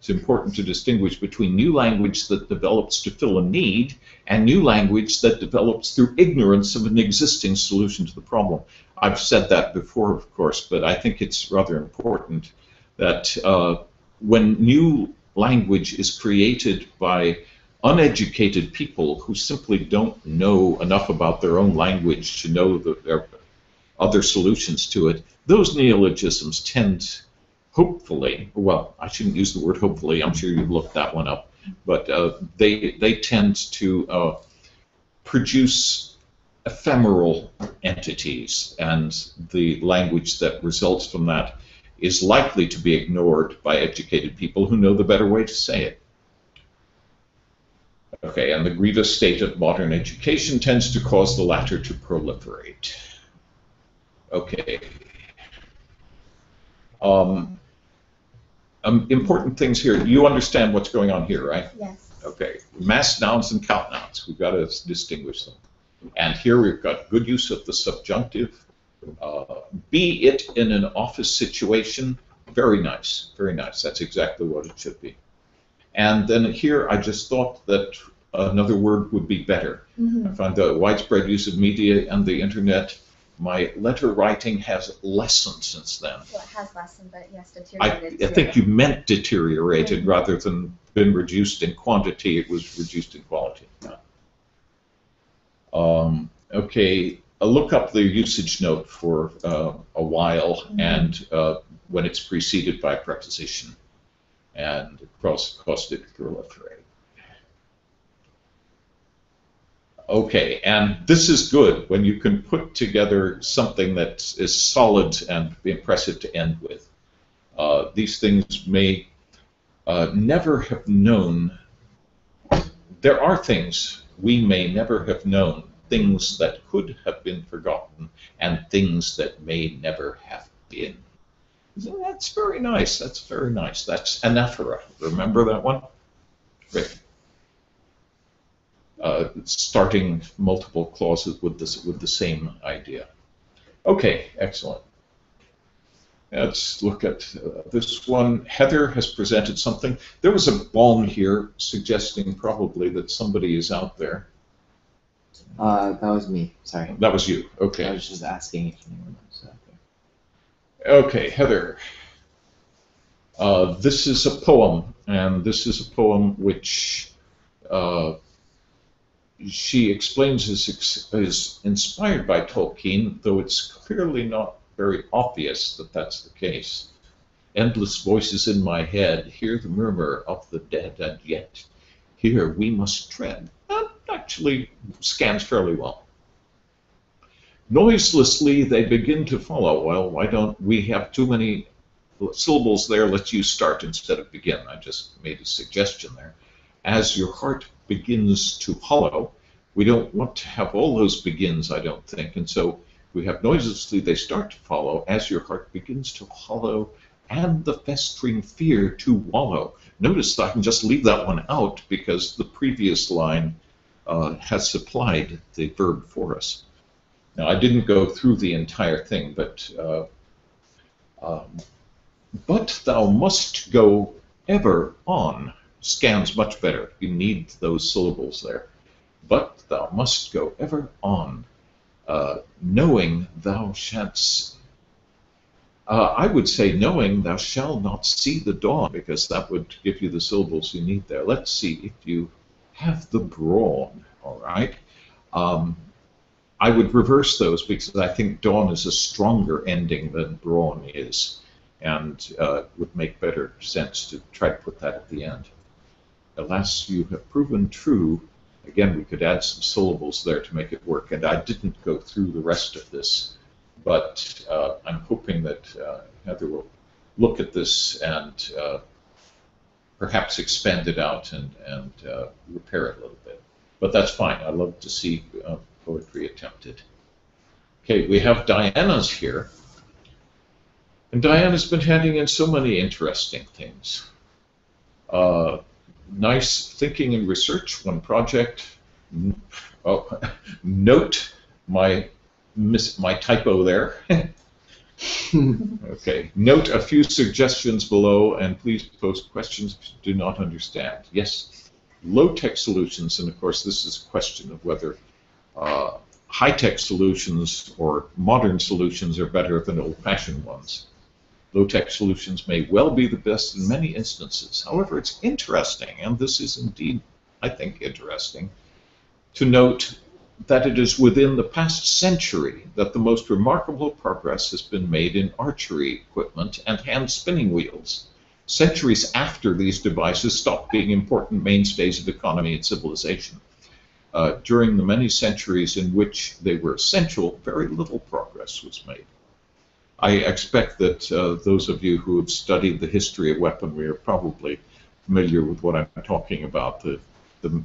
It's important to distinguish between new language that develops to fill a need and new language that develops through ignorance of an existing solution to the problem. I've said that before, of course, but I think it's rather important that uh, when new language is created by uneducated people who simply don't know enough about their own language to know that there are other solutions to it, those neologisms tend, hopefully, well, I shouldn't use the word hopefully, I'm sure you've looked that one up, but uh, they, they tend to uh, produce ephemeral entities, and the language that results from that is likely to be ignored by educated people who know the better way to say it. Okay, and the grievous state of modern education tends to cause the latter to proliferate. Okay. Um, um, important things here. You understand what's going on here, right? Yes. Okay. Mass nouns and count nouns. We've got to distinguish them. And here we've got good use of the subjunctive. Uh, be it in an office situation, very nice, very nice. That's exactly what it should be. And then here I just thought that another word would be better. hmm I find the widespread use of media and the internet my letter writing has lessened since then. Well, it has lessened, but yes, I, deteriorated. I think you meant deteriorated Mhm. rather than been reduced in quantity, it was reduced in quality. Um, okay, uh, look up the usage note for uh, a while and uh, when it's preceded by a preposition and cross caustic proliferate. Okay, and this is good when you can put together something that is solid and impressive to end with. Uh, these things may uh, never have known. There are things we may never have known, things that could have been forgotten, and things that may never have been. That's very nice. That's very nice. That's anaphora. Remember that one? Great. Uh, starting multiple clauses with this with the same idea. Okay, excellent. Let's look at uh, this one. Heather has presented something. There was a bomb here suggesting probably that somebody is out there. Uh, that was me. Sorry. That was you. Okay. I was just asking if anyone was out there. Okay, Heather. Uh, this is a poem, and this is a poem which uh, she explains is, is inspired by Tolkien, though it's clearly not very obvious that that's the case. Endless voices in my head hear the murmur of the dead, and yet here we must tread. That actually scans fairly well. Noiselessly they begin to follow. Well, why don't we have too many syllables there? Let's use start instead of begin. I just made a suggestion there. As your heart begins to hollow, we don't want to have all those begins, I don't think. And so we have noiselessly they start to follow as your heart begins to hollow and the festering fear to wallow. Notice I can just leave that one out because the previous line uh, has supplied the verb for us. Now, I didn't go through the entire thing, but uh, um, but thou must go ever on scans much better. You need those syllables there. But thou must go ever on, uh, knowing thou shalt. Uh, I would say knowing thou shalt not see the dawn, because that would give you the syllables you need there. Let's see if you have the brawn. All right. Um, I would reverse those because I think dawn is a stronger ending than brawn is, and uh, would make better sense to try to put that at the end. Alas, you have proven true. Again, we could add some syllables there to make it work, and I didn't go through the rest of this, but uh, I'm hoping that uh, Heather will look at this and uh, perhaps expand it out and, and uh, repair it a little bit. But that's fine. I love to see uh, poetry attempted. Okay, we have Diana's here. And Diana's been handing in so many interesting things. Uh, nice thinking and research, one project. Oh, note my miss my typo there. okay. Note a few suggestions below, and please post questions if you do not understand. Yes, low-tech solutions, and of course this is a question of whether uh, high-tech solutions or modern solutions are better than old-fashioned ones. Low-tech solutions may well be the best in many instances. However, it's interesting, and this is indeed, I think, interesting, to note that it is within the past century that the most remarkable progress has been made in archery equipment and hand spinning wheels. Centuries after these devices stopped being important mainstays of economy and civilization. Uh, during the many centuries in which they were essential, very little progress was made. I expect that uh, those of you who have studied the history of weaponry are probably familiar with what I'm talking about. The, the,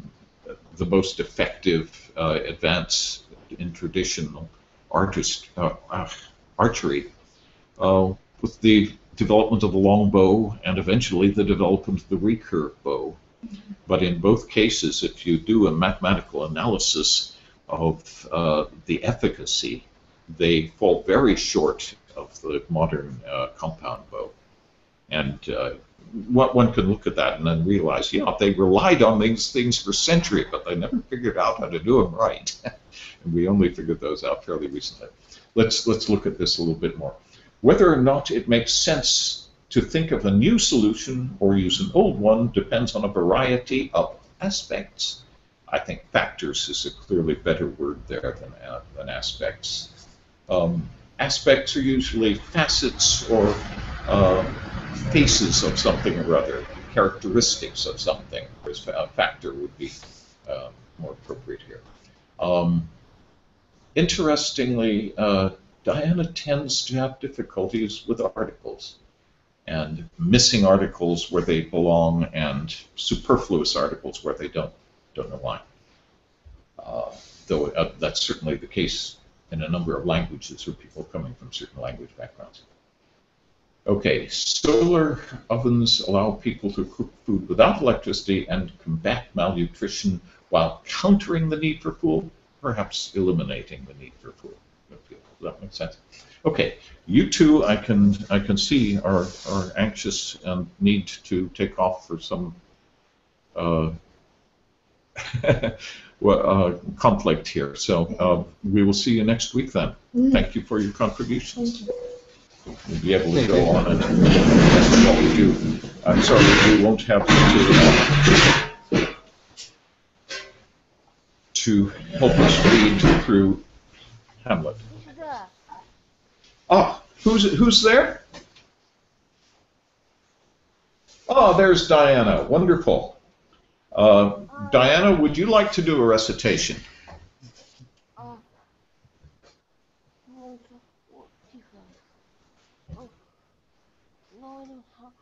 the most effective uh, advance in traditional artist, uh, uh, archery uh, with the development of the longbow and eventually the development of the recurve bow. But in both cases, if you do a mathematical analysis of uh, the efficacy, they fall very short of the modern uh, compound bow. And uh, one can look at that and then realize, yeah, they relied on these things for centuries, but they never figured out how to do them right. and we only figured those out fairly recently. let's let's look at this a little bit more. Whether or not it makes sense to think of a new solution or use an old one depends on a variety of aspects. I think factors is a clearly better word there than, uh, than aspects. Um, aspects are usually facets or uh, faces of something or other, characteristics of something, a factor would be uh, more appropriate here. Um, interestingly, uh, Diana tends to have difficulties with articles and missing articles where they belong and superfluous articles where they don't. Don't know why. Uh, though uh, that's certainly the case in a number of languages for people coming from certain language backgrounds. Okay, solar ovens allow people to cook food without electricity and combat malnutrition while countering the need for food, perhaps eliminating the need for food. Does that make sense? Okay, you two, I can I can see are are anxious and need to take off for some uh, uh, conflict here. So uh, we will see you next week then. Mhm. Thank you for your contributions. Thank you. We'll be able to go on and that's what we do. I'm sorry, we won't have to, uh, to help us read through Hamlet. Ah, who's, who's there? Oh, there's Diana. Wonderful. Uh, Diana, would you like to do a recitation? А, ну, это, о, тихо. О, Ну, это,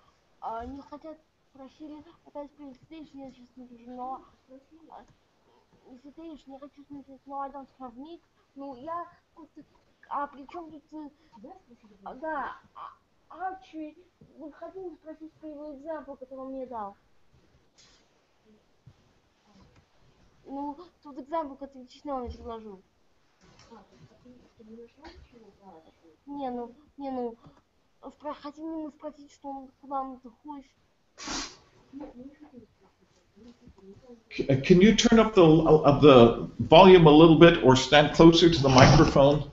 а, они хотят, просили опять PlayStation, я сейчас не вижу, но... а, PlayStation, я хочу смотреть, но I don't have Nick. Ну, я просто... А при чем тут... э, а, Да, а- Арчи, вы хотели спросить про его экзампл, который он мне дал? Ну, тот экзампл, который честно он предложил. Не, ну, не, ну, спро- хотим ему спросить, что он, куда он хочет. C- uh, Can you turn up the, of the volume a little bit or stand closer to the microphone?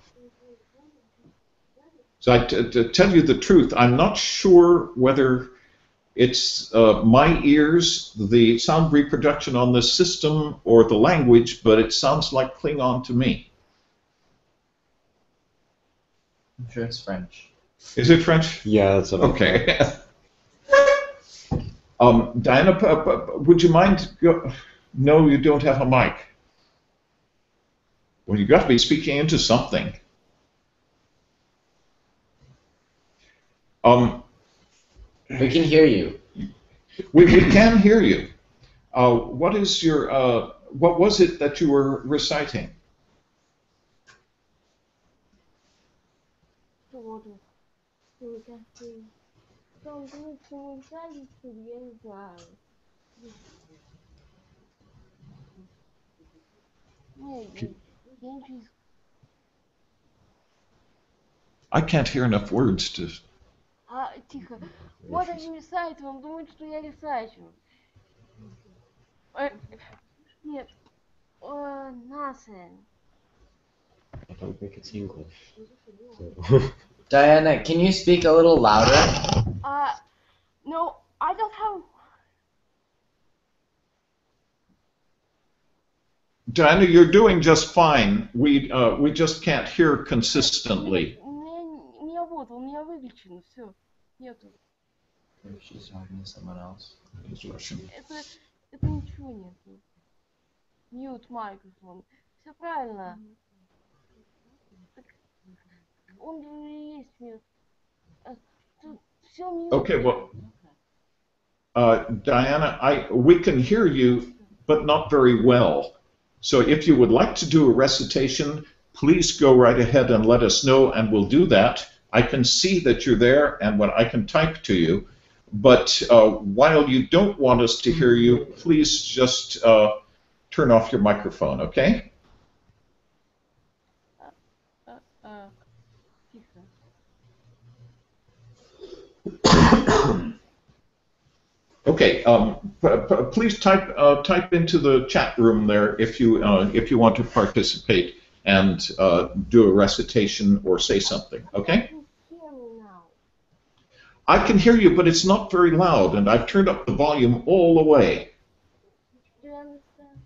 So I, t- to tell you the truth, I'm not sure whether it's uh, my ears, the sound reproduction on this system, or the language, but it sounds like Klingon to me. I'm sure it's French. Is it French? Yeah, that's what Okay. um, Diana, p- p- would you mind? Go- no, you don't have a mic. Well, you've got to be speaking into something. Um, we can hear you. We, we can hear you. Uh, what is your uh, what was it that you were reciting? I can't hear enough words to А, тихо. Вот они рисуют, он думает, что я рисачу. Э, нет. Э, nothing. I don't think it's English. So- Diana, can you speak a little louder? Uh, no, I don't have... Diana, you're doing just fine. We uh, we just can't hear consistently. вот, у меня выключено, все. Нету. She's talking to someone else. It's Russian. Это, это ничего нету. Мьют микрофон. Все правильно. Так, он же и есть мьют. Э, Тут все мьют. Okay, well, uh, Diana, I we can hear you, but not very well. So if you would like to do a recitation, please go right ahead and let us know, and we'll do that. I can see that you're there and when I can type to you. But uh, while you don't want us to hear you, please just uh, turn off your microphone, okay? Okay, um, please type uh, type into the chat room there if you uh, if you want to participate and uh, do a recitation or say something. Okay. I can hear you, but it's not very loud, and I've turned up the volume all the way. Do you understand?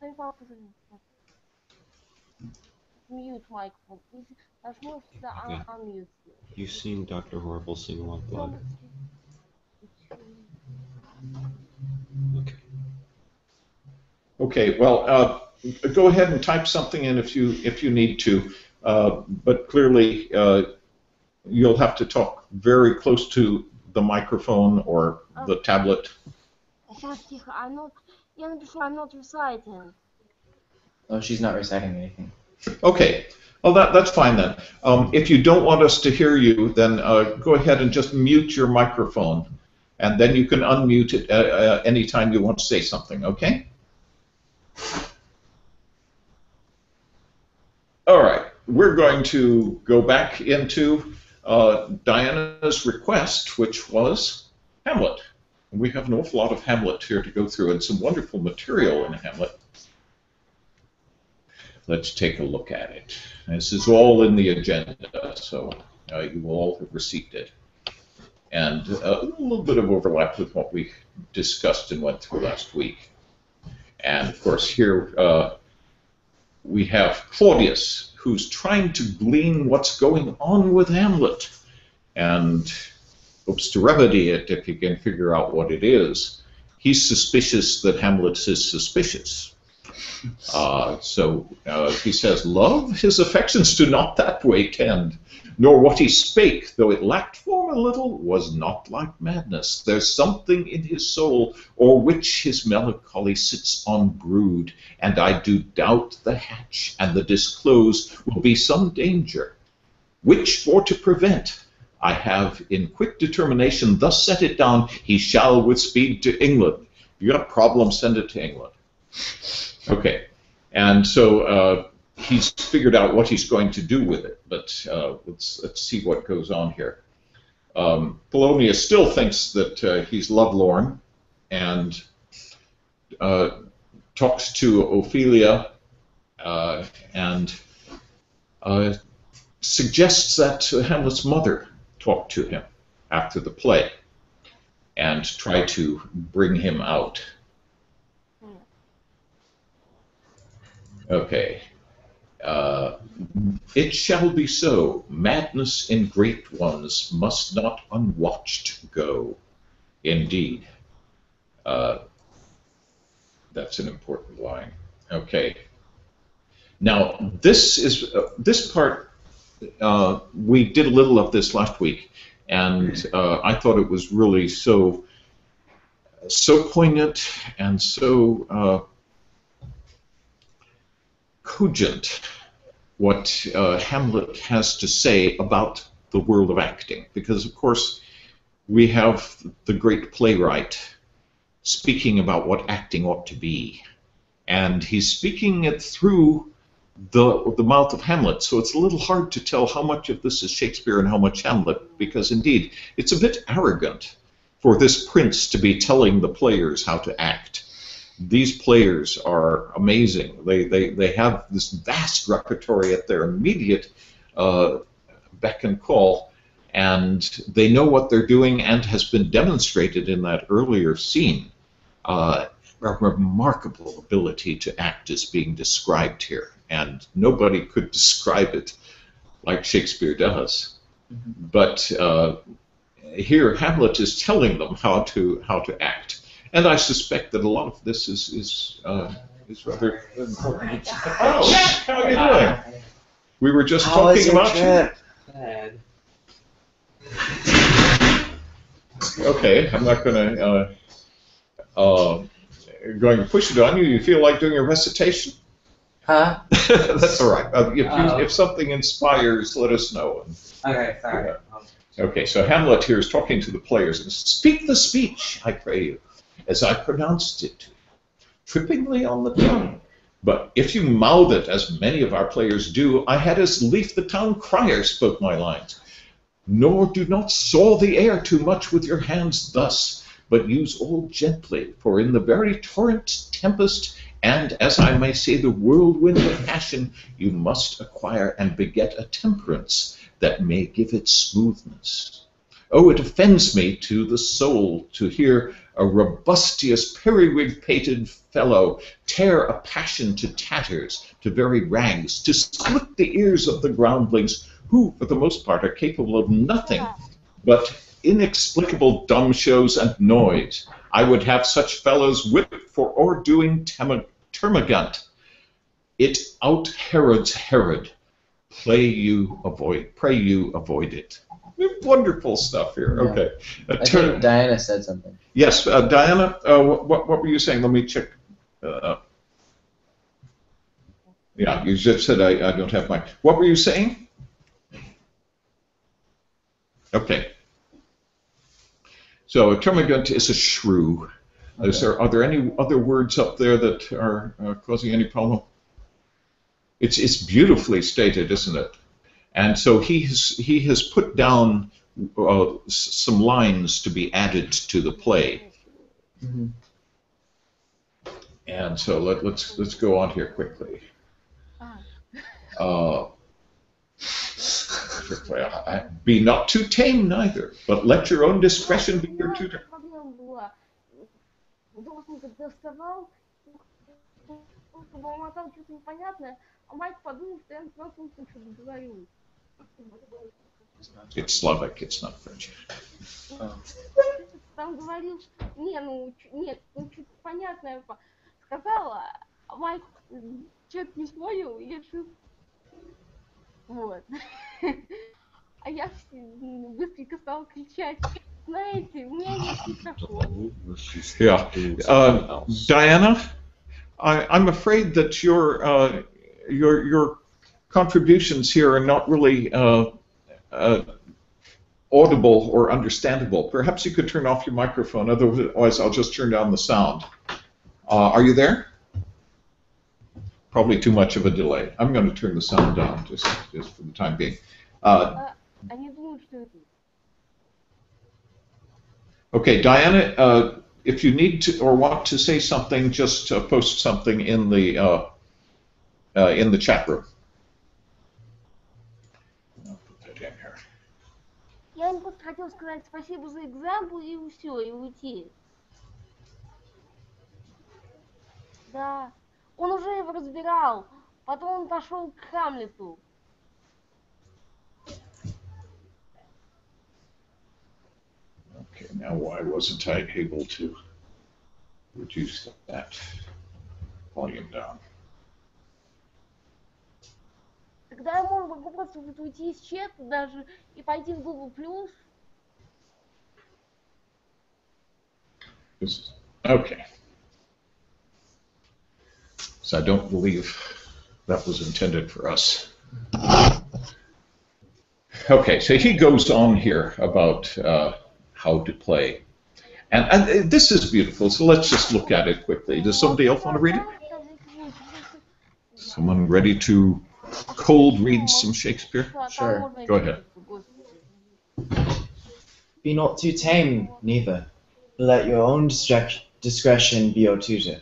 Twenty five percent. Mute microphone. Please, let's move to the un- Okay. unmute. You've seen Dr. Horrible sing a lot blood. Okay. Okay, well, uh, go ahead and type something in if you if you need to, uh, but clearly uh, you'll have to talk very close to the microphone or the oh. tablet. I'm not, I'm not reciting. Oh, she's not reciting anything. Okay. Well, that, that's fine then. Um, if you don't want us to hear you, then uh, go ahead and just mute your microphone, and then you can unmute it uh, uh, anytime you want to say something, okay? All right. We're going to go back into uh, Diana's request, which was Hamlet. And We have an awful lot of Hamlet here to go through, and some wonderful material in Hamlet. Let's take a look at it. This is all in the agenda, so uh, you will all have received it. And uh, a little bit of overlap with what we discussed and went through last week. And of course, here uh, we have Claudius, who's trying to glean what's going on with Hamlet and hopes to remedy it if he can figure out what it is. He's suspicious that Hamlet is suspicious. Uh, so uh, he says, Love, his affections do not that way tend, nor what he spake, though it lacked form a little, was not like madness. There's something in his soul, o'er which his melancholy sits on brood, and I do doubt the hatch and the disclose will be some danger, which for to prevent, I have in quick determination thus set it down, he shall with speed to England. If you got a problem, send it to England. Okay, and so uh, he's figured out what he's going to do with it, but uh, let's let's see what goes on here. Um, Polonius still thinks that uh, he's lovelorn, and uh, talks to Ophelia, uh, and uh, suggests that Hamlet's mother talk to him after the play, and try to bring him out. Okay. Uh, it shall be so. Madness in great ones must not unwatched go. Indeed. Uh, that's an important line. Okay. Now, this is uh, this part. Uh, we did a little of this last week, and uh, I thought it was really so so poignant and so uh, cogent what uh, Hamlet has to say about the world of acting. Because, of course, we have the great playwright speaking about what acting ought to be. And he's speaking it through the, the mouth of Hamlet. So it's a little hard to tell how much of this is Shakespeare and how much Hamlet, because indeed, it's a bit arrogant for this prince to be telling the players how to act these players are amazing. They, they, they have this vast repertory at their immediate uh, beck and call, and they know what they're doing and has been demonstrated in that earlier scene. Uh, a remarkable ability to act is being described here, and nobody could describe it like Shakespeare does. But uh, here, Hamlet is telling them how to how to act. And I suspect that a lot of this is is uh, is rather important. Oh, Jack, how are you doing? We were just How talking about trip? Bad. you. Okay, I'm not going to uh, uh, going to push it on you. You feel like doing a recitation? Huh? That's all right. Uh, if, you, Oh. if something inspires, let us know. Okay, sorry. Okay, so Hamlet here is talking to the players and says, Speak the speech, I pray you, as I pronounced it, trippingly on the tongue. But if you mouth it, as many of our players do, I had as lief the town crier spoke my lines. Nor do not saw the air too much with your hands thus, but use all gently, for in the very torrent tempest And as I may say, the whirlwind of passion, you must acquire and beget a temperance that may give it smoothness. Oh, it offends me to the soul to hear a robustious, periwig pated fellow tear a passion to tatters, to very rags, to split the ears of the groundlings, who, for the most part, are capable of nothing but inexplicable dumb shows and noise. I would have such fellows whipped for o'erdoing termagant. It out Herod's Herod. Play you avoid. Pray you avoid it. Wonderful stuff here. Yeah. Okay. Uh, I think Diana said something. Yes, uh, Diana, uh, what, what were you saying? Let me check. Uh, yeah, you just said I, I don't have my. What were you saying? Okay. So a termagant is a shrew. Is there, are there any other words up there that are uh, causing any problem? It's, it's beautifully stated, isn't it? And so he has, he has put down uh, s- some lines to be added to the play. Mhm. And so let, let's let's go on here quickly. Uh, quickly, I- I- be not too tame neither, but let your own discretion be your tutor. Проблема была. Должник доставал, бормотал что-то непонятное, а мать подумала, что я просто что-то говорю. It's Slavic, it's not French. Там говорил, не, ну, ч- нет, ну, что-то понятное по- сказала, а Майк что-то не понял, и решил, вот. А я вс- м, быстренько стала кричать, знаете, у меня нет микрофона. Yeah. Uh, Diana, I, I'm afraid that your uh, your your contributions here are not really uh, uh, audible or understandable. Perhaps you could turn off your microphone, otherwise I'll just turn down the sound. Uh, are you there? Probably too much of a delay. I'm going to turn the sound down just, just for the time being. Uh, okay, Diana, uh, if you need to or want to say something, just uh, post something in the in the chat room. Хотел сказать спасибо за экзампл и все, и уйти. Да, он уже его разбирал. Потом он пошел к Хамлету. Okay, now why wasn't I able to reduce that volume down? Тогда могу просто уйти из чата даже и пойти в Google This is, okay. So I don't believe that was intended for us. Okay, so he goes on here about uh, how to play. And, and this is beautiful, so let's just look at it quickly. Does somebody else want to read it? Someone ready to cold read some Shakespeare? Sure. Go ahead. Be not too tame, neither. Let your own discretion be your tutor.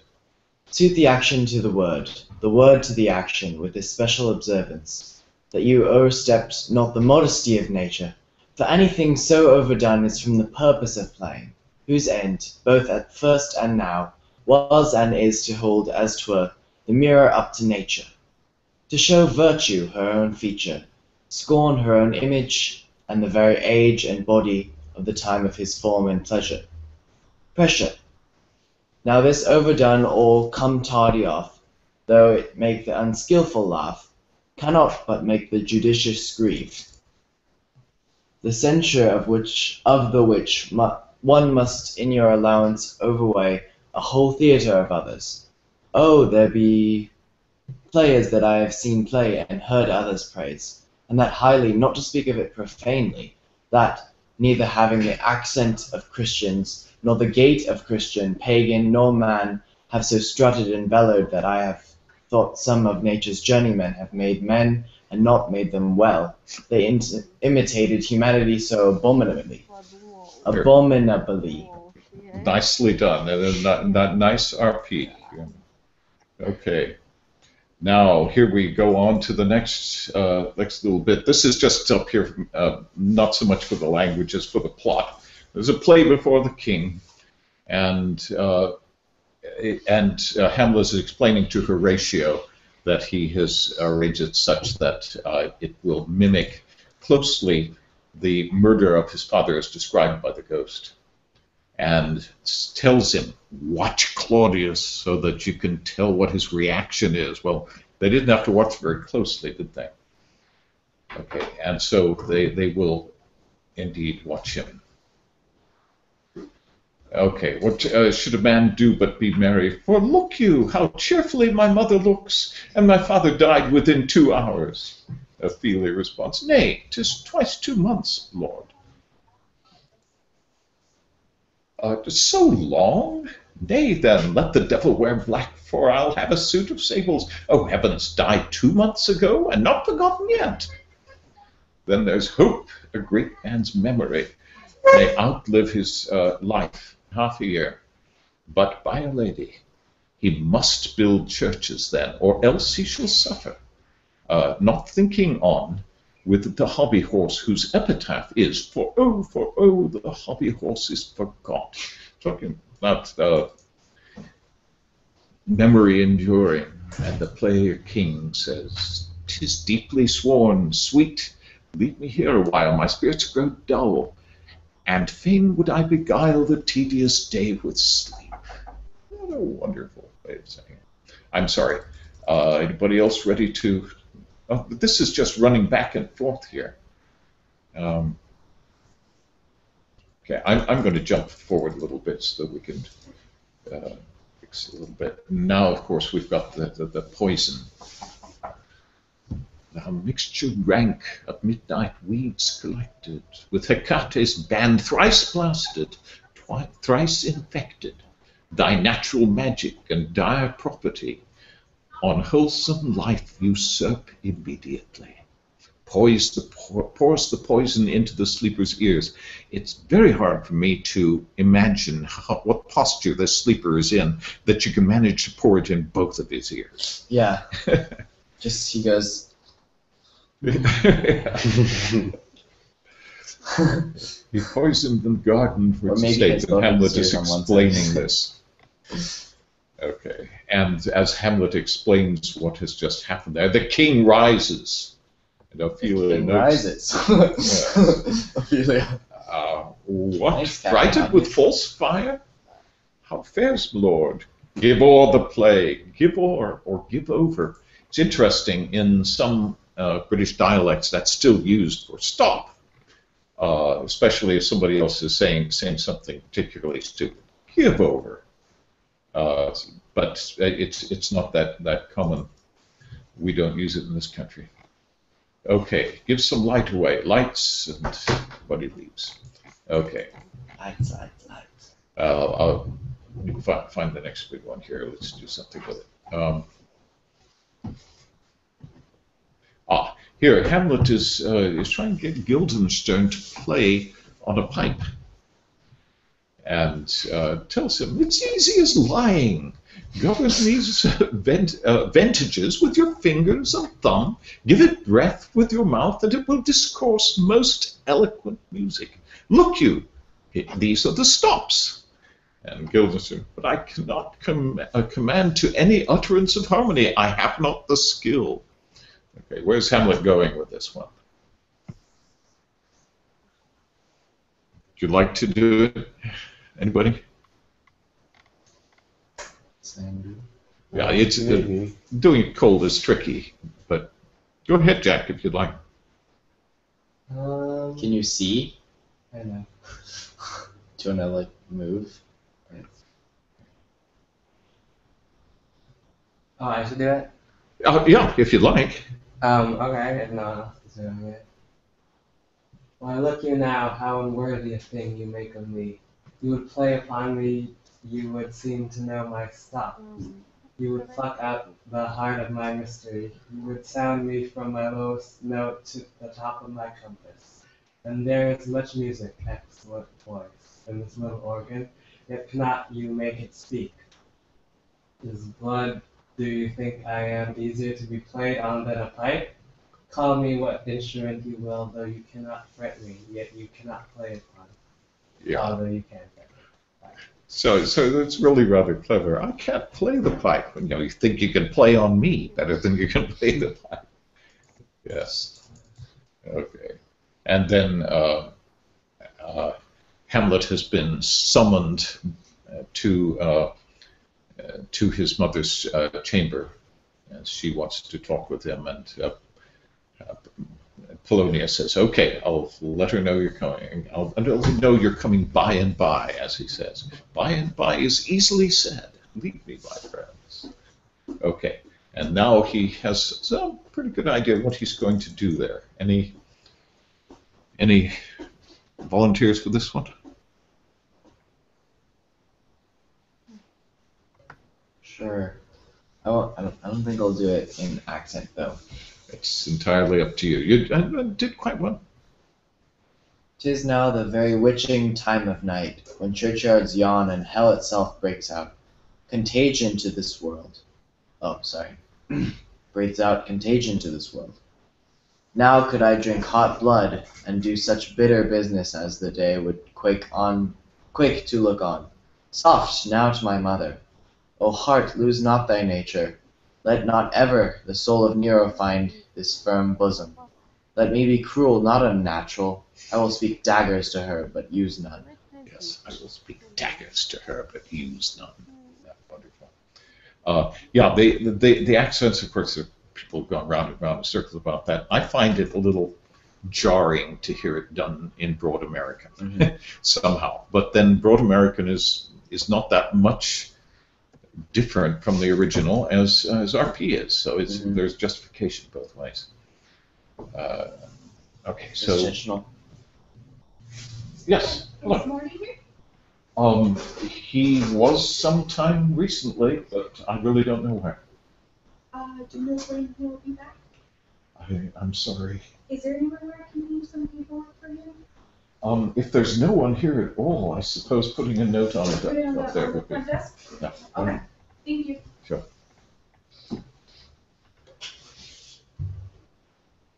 Suit the action to the word, the word to the action, with this special observance, that you overstep not the modesty of nature, for anything so overdone is from the purpose of playing, whose end, both at first and now, was and is to hold as 'twere the mirror up to nature, to show virtue her own feature, scorn her own image, and the very age and body of the time of his form and pleasure. Pressure. Now this overdone or come tardy off, though it make the unskilful laugh, cannot but make the judicious grieve. The censure of which of the which mu- one must in your allowance overweigh a whole theatre of others. Oh, there be players that I have seen play and heard others praise, and that highly, not to speak of it profanely, that neither having the accent of Christians, nor the gait of Christian, pagan, nor man, have so strutted and bellowed that I have thought some of nature's journeymen have made men and not made them well. They in- imitated humanity so abominably. Abominably. Nicely done. Not, not nice RP. Okay. Now, here we go on to the next uh, next little bit. This is just up here, uh, not so much for the language as for the plot. There's a play before the king, and uh, and uh, Hamlet is explaining to Horatio that he has arranged it such that uh, it will mimic closely the murder of his father as described by the ghost and tells him, watch Claudius so that you can tell what his reaction is. Well, they didn't have to watch very closely, did they? Okay, and so they, they will indeed watch him. Okay, what uh, should a man do but be merry? For look you, how cheerfully my mother looks, and my father died within two hours. Ophelia responds, Nay, 'tis twice two months, lord. Uh, so long? Nay, then, let the devil wear black, for I'll have a suit of sables. Oh, heavens, died two months ago, and not forgotten yet. Then there's hope, a great man's memory may outlive his uh, life half a year, but by a lady. He must build churches then, or else he shall suffer. Uh, not thinking on with the hobby horse whose epitaph is, For oh, for oh, the hobby horse is forgot. Talking about uh, memory enduring, and the player king says, "'Tis deeply sworn, sweet, leave me here a while, my spirits grow dull, and fain would I beguile the tedious day with sleep. What a wonderful way of saying it. I'm sorry. Uh, anybody else ready to? Oh, this is just running back and forth here. Um, okay, I'm, I'm going to jump forward a little bit so that we can uh, fix a little bit. Now, of course, we've got the, the, the poison. Thou mixture rank of midnight weeds collected, with Hecate's band thrice blasted, thrice infected, thy natural magic and dire property on wholesome life usurp immediately. Poise the, pour, pours the poison into the sleeper's ears. It's very hard for me to imagine how, what posture the sleeper is in that you can manage to pour it in both of his ears. Yeah. Just he goes. He poisoned the garden for Or its sake, and Hamlet is ears on one explaining this. Okay, and as Hamlet explains what has just happened there, the king rises. And Ophelia notes, rises. Ophelia. Uh, what? Nice, Frighted with false fire? How fares, Lord? Give o'er the play, give o'er, or give over. It's interesting, in some uh, British dialects, that's still used for stop, uh, especially if somebody else is saying, saying something particularly stupid. Give over. Uh, but it's, it's not that, that common. We don't use it in this country. Okay, give some light away. Lights, and everybody leaves. Okay. Lights, lights, lights. Uh, I'll find, find the next big one here. Let's do something with it. Um, ah, here Hamlet is uh, is trying to get Guildenstern to play on a pipe, and uh, tells him it's easy as lying. Govern these vent, uh, ventages with your fingers and thumb. Give it breath with your mouth, and it will discourse most eloquent music. Look you, these are the stops. And Guildenstern, but I cannot com- uh, command to any utterance of harmony. I have not the skill. Okay, where's Hamlet going with this one? Would you like to do it? Anybody? Same. Yeah, it's uh, doing it cold is tricky, but go ahead, Jack, if you'd like. Um, Can you see? I know. Do you wanna like move? Oh, I should do it? Uh, yeah, if you'd like. Um, okay, if no one else is doing it. Why look you now, how unworthy a thing you make of me. You would play upon me, you would seem to know my stops. You would pluck out the heart of my mystery. You would sound me from my lowest note to the top of my compass. And there is much music, excellent voice, in this little organ, yet cannot you make it speak. Is blood Do you think I am easier to be played on than a pipe? Call me what instrument you will, though you cannot fret me, yet you cannot play upon. Yeah. Although you can fret me. So, so that's really rather clever. I can't play the pipe. You know, you think you can play on me better than you can play the pipe. Yes. Okay. And then uh, uh, Hamlet has been summoned uh, to uh, uh, to his mother's uh, chamber, and she wants to talk with him. And uh, uh, Polonius says, "Okay, I'll let her know you're coming. I'll, I'll know you're coming by and by," as he says. By and by is easily said. Leave me, my friends. Okay, and now he has some pretty good idea what he's going to do there. Any any volunteers for this one? Sure. I, won't, I, don't, I don't think I'll do it in accent though. It's entirely up to you. You uh, did quite well. Tis now the very witching time of night, when churchyards yawn and hell itself breaks out. Contagion to this world. Oh, sorry. breathes out contagion to this world. Now could I drink hot blood, and do such bitter business as the day would quake on, quake to look on. Soft now to my mother. O heart, lose not thy nature. Let not ever the soul of Nero find this firm bosom. Let me be cruel, not unnatural. I will speak daggers to her, but use none. Yes, I will speak daggers to her, but use none. Yeah, wonderful. Uh, yeah, the, the the accents, of course, are, people have gone round and round in circles about that. I find it a little jarring to hear it done in Broad American Mhm. somehow. But then Broad American is is not that much different from the original as as RP is. So it's Mhm. there's justification both ways. Uh, okay, so intentional. yes, hello. Is Morty here? Um, he was sometime recently, but I really don't know where. Uh, do you know when he'll be back? I, I'm sorry. Is there anywhere where I can leave some paperwork for him? Um, if there's no one here at all, I suppose putting a note on it Put on up, up there would be. front? Yeah. Okay, thank you. Sure.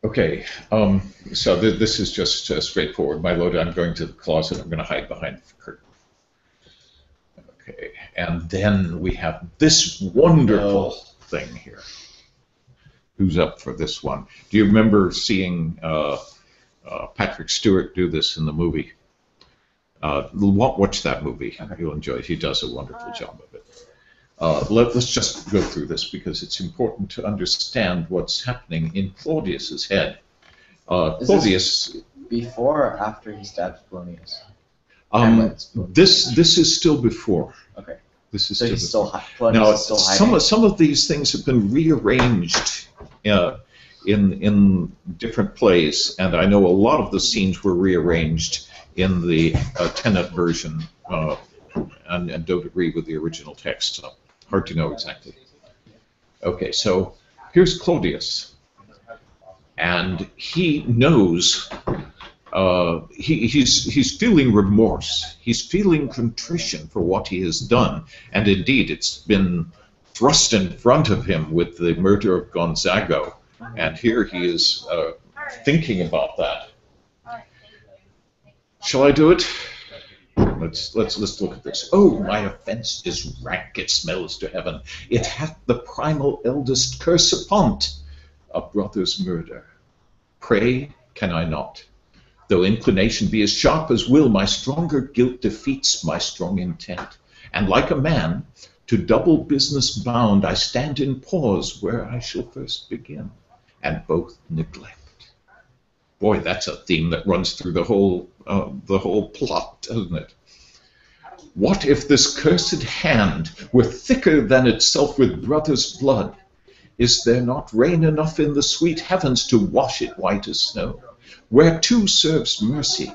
Okay, um, so th- this is just uh, straightforward. My load, I'm going to the closet. I'm going to hide behind the curtain. Okay, and then we have this wonderful thing here. Who's up for this one? Do you remember seeing uh, uh, Patrick Stewart do this in the movie? Uh, watch that movie. You'll enjoy it. He does a wonderful job of it. Uh, let, us just go through this because it's important to understand what's happening in Claudius's head. Uh, Claudius, Before or after he stabs Polonius? um, this this is still before. Okay. This is So still before. still, hi- Now, is still some of, some of these things have been rearranged uh, in in different plays, and I know a lot of the scenes were rearranged in the uh, Tennant version, uh, and, and don't agree with the original text. So hard to know exactly. Okay, so here's Claudius, and he knows. Uh, he, he's he's feeling remorse. He's feeling contrition for what he has done, and indeed, it's been thrust in front of him with the murder of Gonzago, and here he is uh, thinking about that. Shall I do it? Let's let's let's look at this. Oh, my offence is rank; it smells to heaven. It hath the primal eldest curse upon't, a brother's murder. Pray can I not? Though inclination be as sharp as will, my stronger guilt defeats my strong intent. And like a man, to double business bound, I stand in pause where I shall first begin, and both neglect. Boy, that's a theme that runs through the whole uh, the whole plot, doesn't it? What if this cursed hand were thicker than itself with brother's blood? Is there not rain enough in the sweet heavens to wash it white as snow? Where Whereto serves mercy,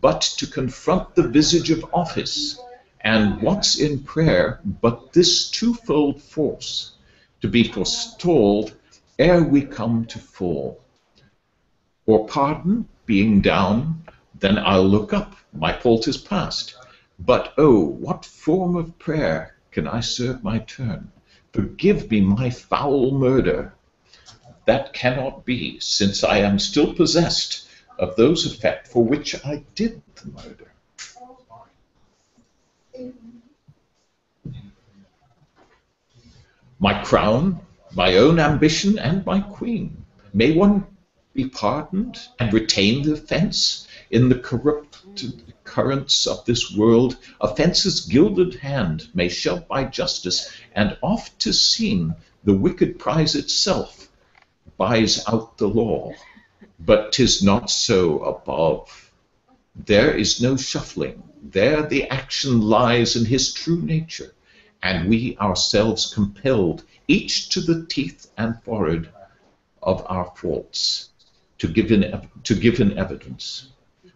but to confront the visage of office? And what's in prayer but this twofold force, to be forestalled ere we come to fall? Or pardon, being down, then I'll look up, my fault is past. But oh, what form of prayer can I serve my turn? Forgive me my foul murder. That cannot be, since I am still possessed of those effects for which I did the murder. My crown, my own ambition, and my queen. May one be pardoned and retain the offense in the corrupt currents of this world? Offence's gilded hand may shove by justice, and oft 'tis seen the wicked prize itself buys out the law. But 'tis not so above. There is no shuffling. There the action lies in his true nature, and we ourselves compelled, each to the teeth and forehead of our faults, to give in, to give in evidence.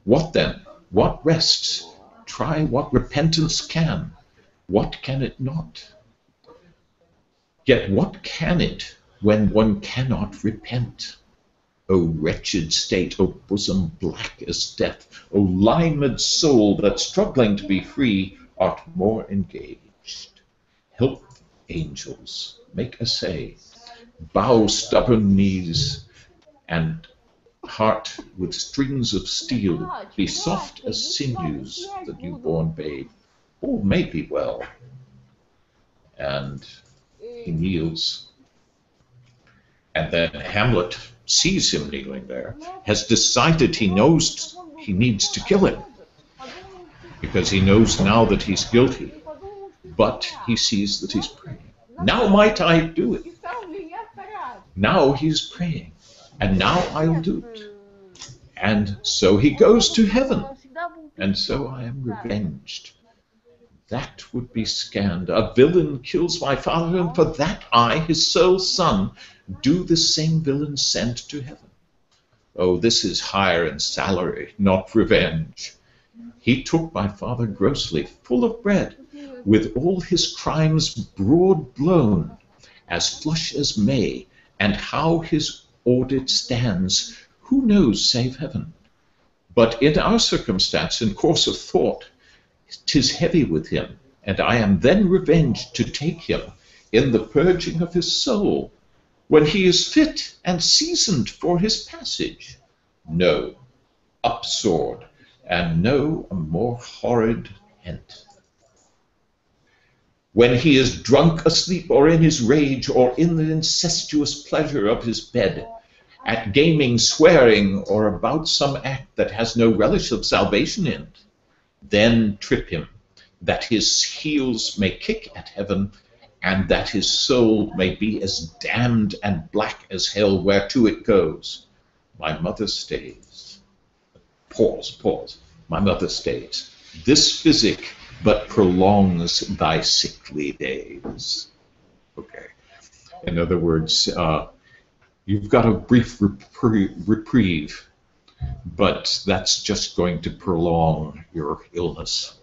What then? What rests? Try what repentance can. What can it not? Yet what can it when one cannot repent? O wretched state, O bosom black as death, O limed soul that struggling to be free art more engaged. Help, angels, make essay, bow stubborn knees, and heart with strings of steel, be soft as sinews, the newborn babe. All may be well. And he kneels. And then Hamlet sees him kneeling there, has decided he knows he needs to kill him because he knows now that he's guilty. But he sees that he's praying. Now might I do it. Now he's praying. And now I'll do it. And so he goes to heaven. And so I am revenged. That would be scanned. A villain kills my father, and for that I, his sole son, do the same villain sent to heaven. Oh, this is higher in salary, not revenge. He took my father grossly, full of bread, with all his crimes broad blown, as flush as May, and how his audit stands, who knows save heaven? But in our circumstance, in course of thought, 'tis heavy with him, and I am then revenged to take him in the purging of his soul, when he is fit and seasoned for his passage. No, up sword, and no more horrid hint. When he is drunk asleep, or in his rage, or in the incestuous pleasure of his bed, at gaming, swearing, or about some act that has no relish of salvation in it, then trip him, that his heels may kick at heaven, and that his soul may be as damned and black as hell whereto it goes. My mother stays. Pause, pause. My mother stays. This physic but prolongs thy sickly days. Okay. In other words, uh, you've got a brief reprie- reprieve, but that's just going to prolong your illness.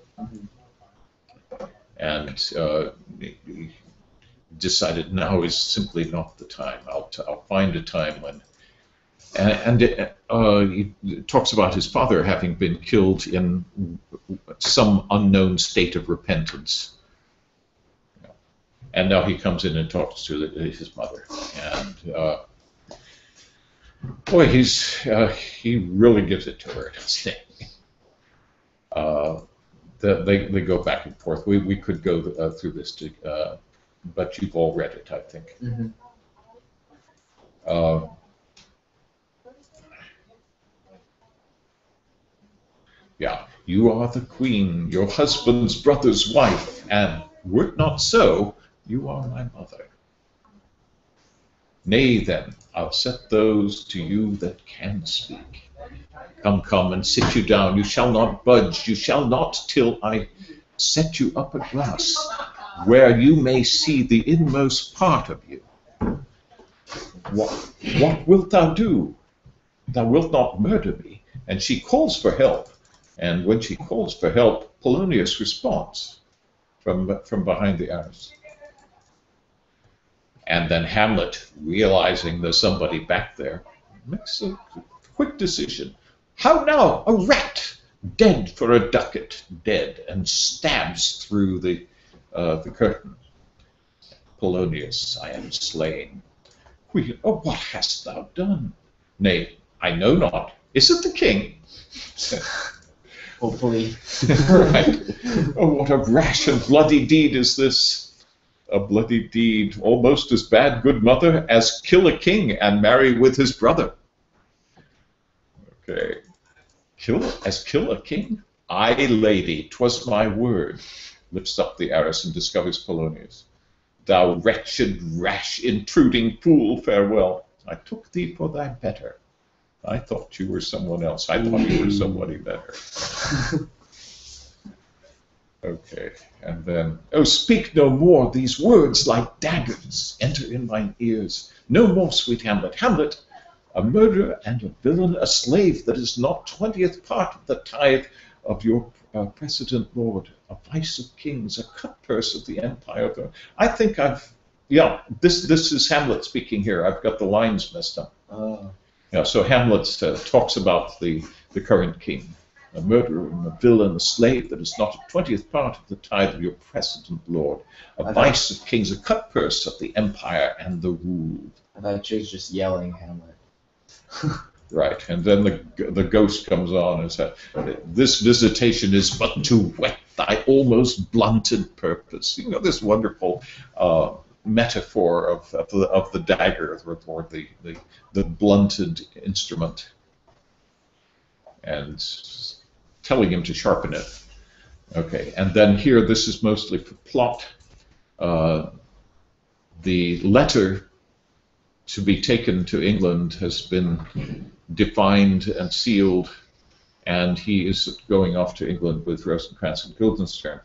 And uh, decided now is simply not the time. I'll, t- I'll find a time when. And, and uh, he talks about his father having been killed in some unknown state of repentance. And now he comes in and talks to the, his mother. And uh, boy, he's uh, he really gives it to her, doesn't he? Uh, the, they, they go back and forth. We, we could go uh, through this, to, uh, but you've all read it, I think. Mhm. Uh, yeah, you are the queen, your husband's brother's wife, and were it not so, you are my mother. Nay, then, I'll set those to you that can speak. Come, come, and sit you down. You shall not budge. You shall not till I set you up a glass, where you may see the inmost part of you. What, what wilt thou do? Thou wilt not murder me. And she calls for help. And when she calls for help, Polonius responds from, from behind the arras. And then Hamlet, realizing there's somebody back there, makes a quick decision. How now? A rat! Dead for a ducat, dead, and stabs through the, uh, the curtain. Polonius, I am slain. We, oh, what hast thou done? Nay, I know not. Is it the king? Hopefully. right. Oh, what a rash and bloody deed is this! A bloody deed, almost as bad, good mother, as kill a king and marry with his brother. Okay. Kill as kill a king? Aye, lady, 'twas my word. Lifts up the arras and discovers Polonius. Thou wretched, rash, intruding fool, farewell. I took thee for thy better. I thought you were someone else. I thought you were somebody better. Okay, and then, oh, speak no more. These words like daggers enter in mine ears. No more, sweet Hamlet. Hamlet, a murderer and a villain, a slave that is not twentieth part of the tithe of your uh, precedent lord, a vice of kings, a cut purse of the empire. I think I've, yeah, this this is Hamlet speaking here. I've got the lines messed up. Oh. Yeah, so Hamlet uh, talks about the, the current king, a murderer and a villain, a slave that is not a twentieth part of the tithe of your precedent lord, a I vice of kings, a cut purse of the empire and the ruled. I thought she was just yelling Hamlet. Right, and then the the ghost comes on and says, "This visitation is but to whet thy almost blunted purpose." You know this wonderful uh, metaphor of, of the of the dagger or, the, the the blunted instrument, and telling him to sharpen it. Okay, and then here this is mostly for plot. Uh, the letter to be taken to England has been defined and sealed, and he is going off to England with Rosencrantz and Guildenstern.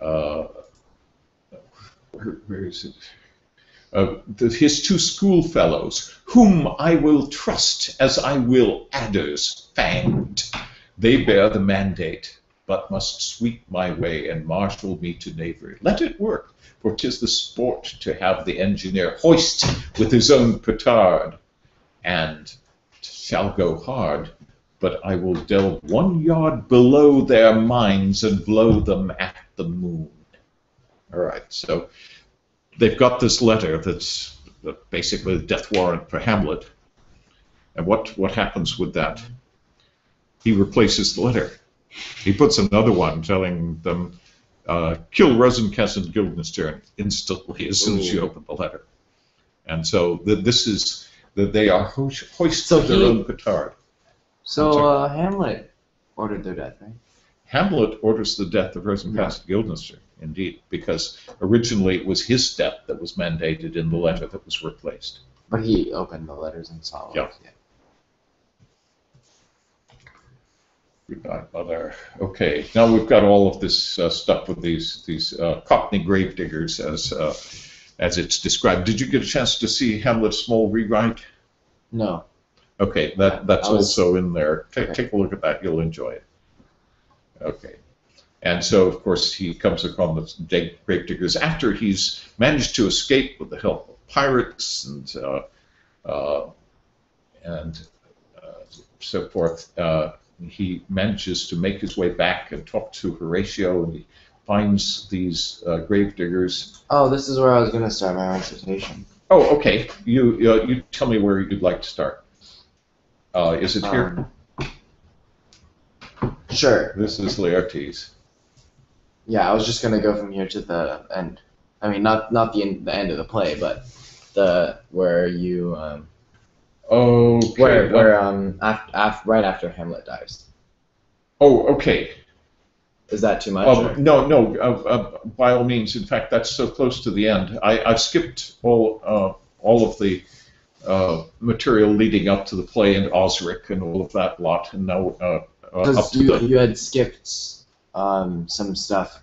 Uh, where, is it? Uh, the, his two schoolfellows, whom I will trust as I will adders fanged. They bear the mandate, but must sweep my way and marshal me to knavery. Let it work, for 'tis the sport to have the engineer hoist with his own petard, and shall go hard, but I will delve one yard below their minds and blow them at the moon. All right, so they've got this letter that's basically the death warrant for Hamlet. And what, what happens with that? He replaces the letter. He puts another one telling them, uh, kill Rosencrantz and Guildenstern instantly as soon as you open the letter. And so the, this is that they are ho- hoisted So their he- own petard. So uh, Hamlet ordered their death, right? Hamlet orders the death of Rosencrantz and Guildenstern, indeed, because originally it was his death that was mandated in the letter that was replaced. But he opened the letters and saw. Yeah. yeah. Good night, mother. Okay, now we've got all of this uh, stuff with these these uh, Cockney grave diggers as uh, as it's described. Did you get a chance to see Hamlet's small rewrite? No. Okay, that that's was- also in there. Take Okay. take a look at that. You'll enjoy it. Okay. And so, of course, he comes upon the grave diggers after he's managed to escape with the help of pirates and uh, uh, and uh, so forth. Uh, he manages to make his way back and talk to Horatio, and he finds these uh, grave diggers. Oh, this is where I was gonna start my recitation. Oh, okay. You uh, you tell me where you'd like to start. Uh, is it here? Um, sure. This is Laertes. Yeah, I was just gonna go from here to the end. I mean, not not the end, the end of the play, but the where you um, Okay. where now- where um af, af, right after Hamlet dies. Oh, okay. Is that too much? No, no. Uh, uh, by all means. In fact, that's so close to the end. I, I've skipped all uh, all of the uh, material leading up to the play and Osric and all of that lot, and now uh, uh, up Because to you, the you had skipped um, some stuff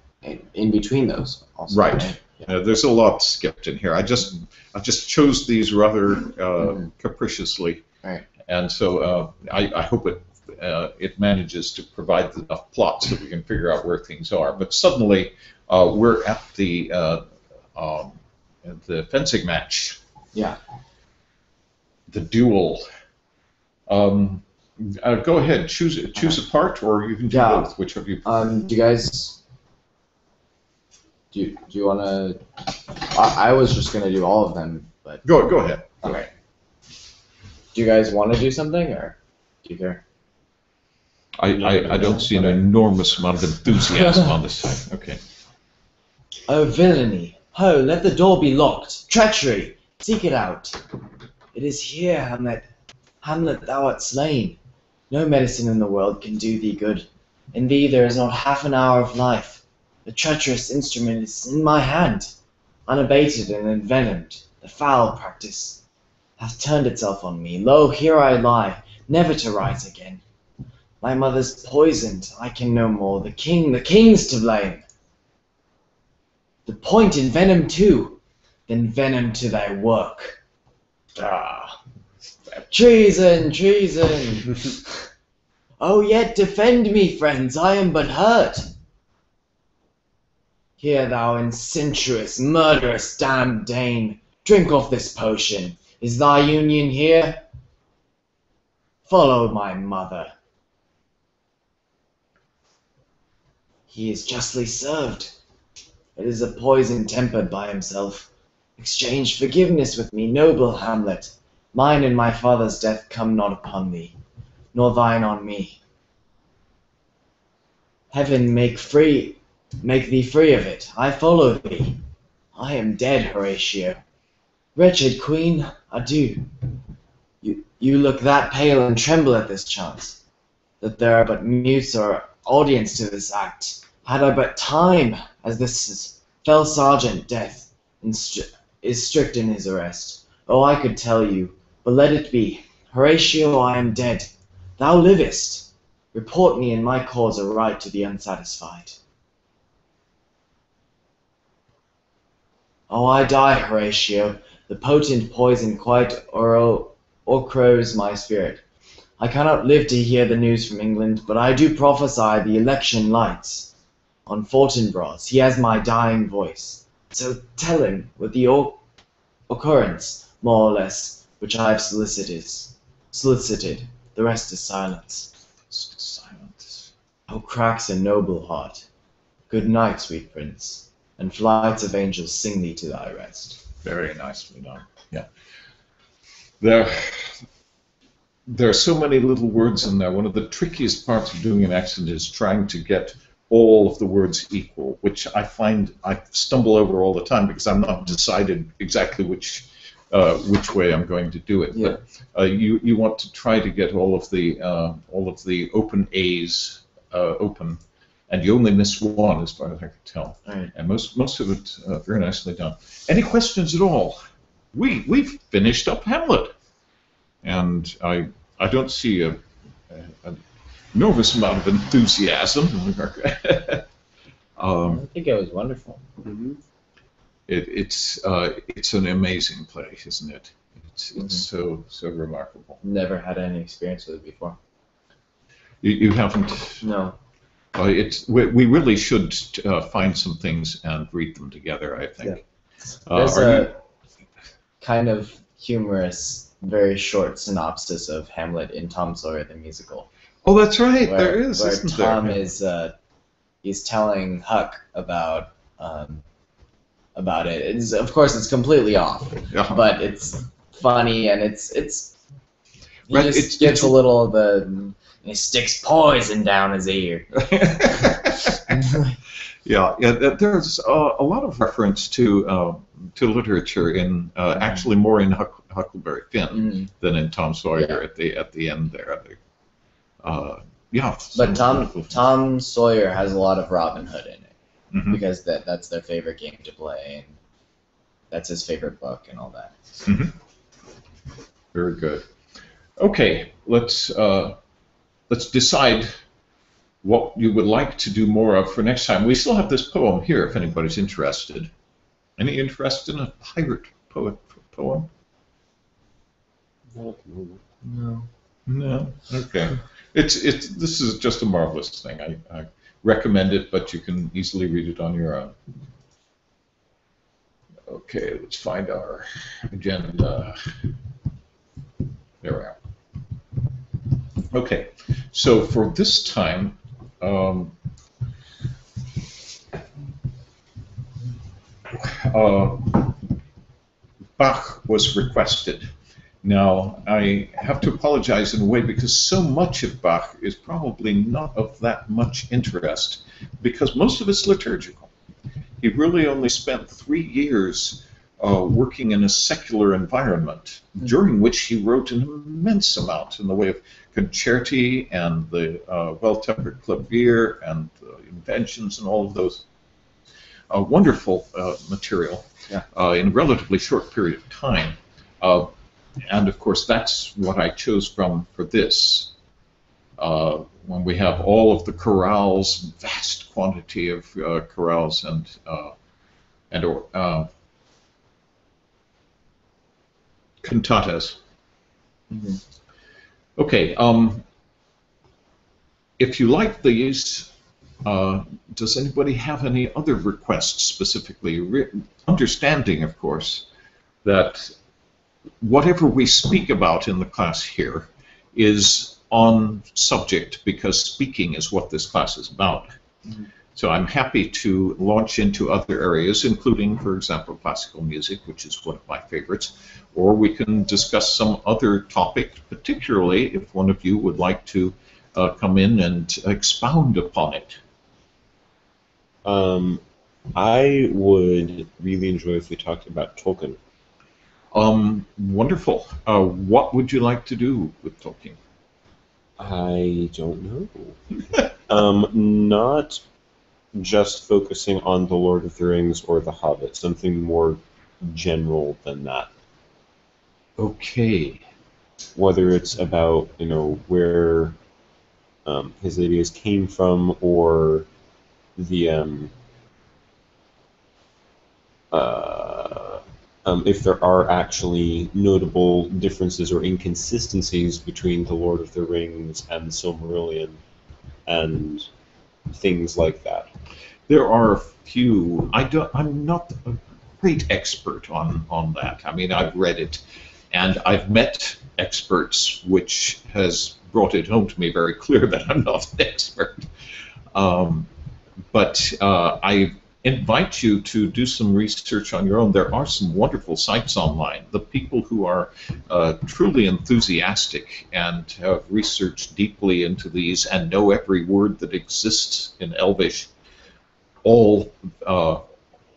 in, between those. Also, Right. Uh, there's a lot skipped in here. I just I just chose these rather uh, Mhm. capriciously, Right. and so uh, I, I hope it uh, it manages to provide enough plot so we can figure out where things are. But suddenly uh, we're at the uh, um, the fencing match. Yeah. The duel. Um, uh, go ahead. Choose choose a part, or you can do Yeah. both. Which of you? Um, do you guys do Do you, do you want to? I, I was just gonna do all of them, but Go, go ahead. okay. Do you guys want to do something, or do you care? I, I, I don't see an enormous amount of enthusiasm on this side. Okay. Oh villainy! Ho! Let the door be locked. Treachery! Seek it out. It is here, Hamlet. Hamlet, thou art slain. No medicine in the world can do thee good. In thee there is not half an hour of life. The treacherous instrument is in my hand. Unabated and envenomed, the foul practice hath turned itself on me. Lo, here I lie, never to rise again. My mother's poisoned, I can no more. The king, the king's to blame. The point in venom too, then venom to thy work. Ah, treason, treason. oh, yet defend me, friends, I am but hurt. Here, thou insensuous, murderous, damned Dane, drink off this potion. Is thy union here? Follow my mother. He is justly served. It is a poison tempered by himself. Exchange forgiveness with me, noble Hamlet. Mine and my father's death come not upon thee, nor thine on me. Heaven make free, make thee free of it. I follow thee. I am dead, Horatio. Wretched queen, adieu. You, you look that pale and tremble at this chance, that there are but mutes or audience to this act. Had I but time, as this is fell sergeant death is strict in his arrest. Oh, I could tell you, but let it be. Horatio, I am dead. Thou livest. Report me in my cause aright to the unsatisfied. Oh, I die, Horatio. The potent poison quite o'er- o'ercrows my spirit. I cannot live to hear the news from England, but I do prophesy the election lights. On Fortinbras, he has my dying voice. So tell him with the occurrence, more or less, which I have solicited. Solicited. The rest is silence. Silence. Oh, cracks a noble heart. Good night, sweet prince, and flights of angels sing thee to thy rest. Very nicely done. Yeah. There, there are so many little words in there. One of the trickiest parts of doing an accent is trying to get all of the words equal, which I find I stumble over all the time because I'm not decided exactly which uh, which way I'm going to do it. Yeah. But uh, you you want to try to get all of the uh, all of the open A's uh, open, and you only miss one as far as I can tell. Alright. And most most of it uh, very nicely done. Any questions at all? We we've finished up Hamlet, and I I don't see a, a, a enormous amount of enthusiasm. um, I think it was wonderful. It, it's uh, it's an amazing place, isn't it? It's it's so so remarkable. Never had any experience with it before. You, you haven't. No. Uh, it's we, we really should uh, find some things and read them together. I think. Uh, There's a you- kind of humorous, very short synopsis of Hamlet in Tom Sawyer the musical. oh, that's right. where, there is, where Tom there? is uh, he's telling Huck about um, about it. It's, of course, it's completely off, Yeah. but it's funny and it's it's he Right, just it's- gets a little of the he sticks poison down his ear. yeah, yeah. There's uh, a lot of reference to uh, to literature in uh, actually more in Huck, Huckleberry Finn Mm. than in Tom Sawyer Yeah. at the at the end there. Uh, yeah. But Tom Tom Sawyer has a lot of Robin Hood in it Mhm. because that that's their favorite game to play and that's his favorite book and all that. Very good. Okay, let's uh, let's decide what you would like to do more of for next time. We still have this poem here if anybody's interested. Any interest in a pirate poet poem? No. No. Okay. It's it's this is just a marvelous thing. I, I recommend it, but you can easily read it on your own. Okay, let's find our agenda. There we are. Okay, so for this time, um, uh, Bach was requested. Now, I have to apologize in a way because so much of Bach is probably not of that much interest because most of it's liturgical. He really only spent three years uh, working in a secular environment, during which he wrote an immense amount in the way of concerti and the uh, well-tempered clavier and uh, inventions and all of those uh, wonderful uh, material Yeah. uh, in a relatively short period of time. And of course, that's what I chose from for this. Uh, when we have all of the chorales, vast quantity of uh, chorales and uh, and or, uh, cantatas. Mhm. Okay. Um, if you like these, uh, does anybody have any other requests specifically? Re- understanding, of course, that whatever we speak about in the class here is on subject because speaking is what this class is about. So I'm happy to launch into other areas, including, for example, classical music, which is one of my favorites, or we can discuss some other topic, particularly if one of you would like to uh, come in and expound upon it. Um, I would really enjoy if we talked about Tolkien. Um, wonderful. Uh, what would you like to do with Tolkien? I don't know. um, not just focusing on the Lord of the Rings or the Hobbit. Something more general than that. Okay. Whether it's about you know where um, his ideas came from or the um, uh, um, if there are actually notable differences or inconsistencies between the Lord of the Rings and Silmarillion, and things like that. There are a few. I don't. I'm not a great expert on on that. I mean, I've read it, and I've met experts, which has brought it home to me very clear that I'm not an expert. Um, but uh, I invite you to do some research on your own. There are some wonderful sites online. The people who are uh, truly enthusiastic and have researched deeply into these and know every word that exists in Elvish, all uh,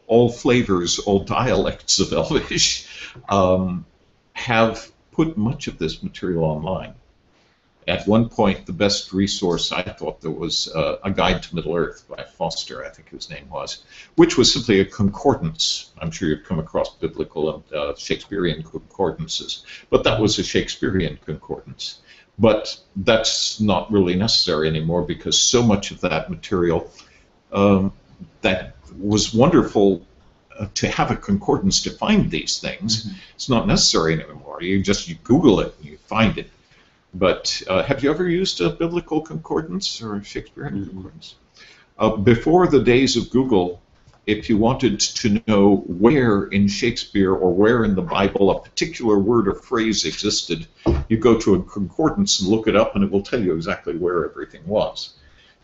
all flavors, all dialects of Elvish, um, have put much of this material online. At one point, the best resource I thought there was uh, A Guide to Middle Earth by Foster, I think his name was, which was simply a concordance. I'm sure you've come across biblical and uh, Shakespearean concordances, but that was a Shakespearean concordance. But that's not really necessary anymore because so much of that material um, that was wonderful uh, to have a concordance to find these things. It's not necessary anymore. You just you Google it and you find it. But uh, have you ever used a biblical concordance or a Shakespearean concordance? Uh, before the days of Google, if you wanted to know where in Shakespeare or where in the Bible a particular word or phrase existed, you go to a concordance and look it up, and it will tell you exactly where everything was.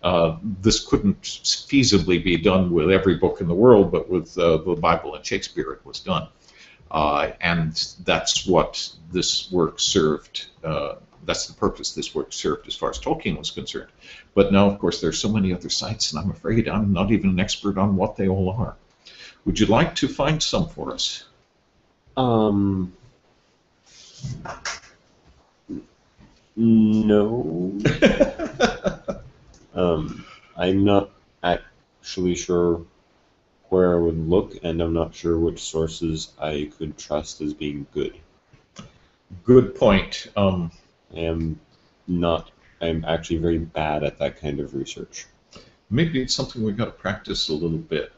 Uh, this couldn't feasibly be done with every book in the world, but with uh, the Bible and Shakespeare, it was done. Uh, and that's what this work served. That's the purpose this work served as far as Tolkien was concerned. But now, of course, there's so many other sites, and I'm afraid I'm not even an expert on what they all are. Would you like to find some for us? Um. No. Um, I'm not actually sure where I would look, and I'm not sure which sources I could trust as being good. Good point. Um, am not. I'm actually very bad at that kind of research. maybe it's something we've got to practice a little bit.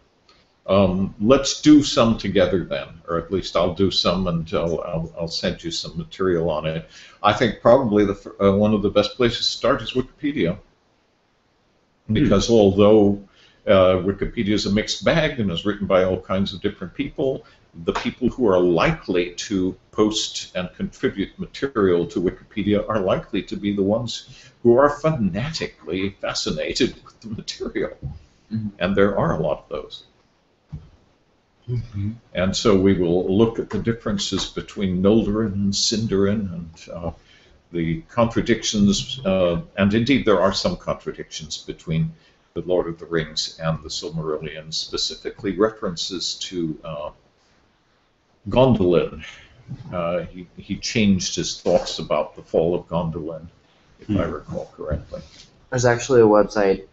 Um, let's do some together then, or at least I'll do some and I'll, I'll, I'll send you some material on it. I think probably the, uh, one of the best places to start is Wikipedia. Because although uh, Wikipedia is a mixed bag and is written by all kinds of different people, the people who are likely to post and contribute material to Wikipedia are likely to be the ones who are fanatically fascinated with the material. Mhm. And there are a lot of those. And so we will look at the differences between Noldorin and Sindarin and uh, the contradictions, uh, and indeed there are some contradictions between the Lord of the Rings and the Silmarillion, specifically references to uh, Gondolin. Uh, he, he changed his thoughts about the fall of Gondolin, if I recall correctly. There's actually a website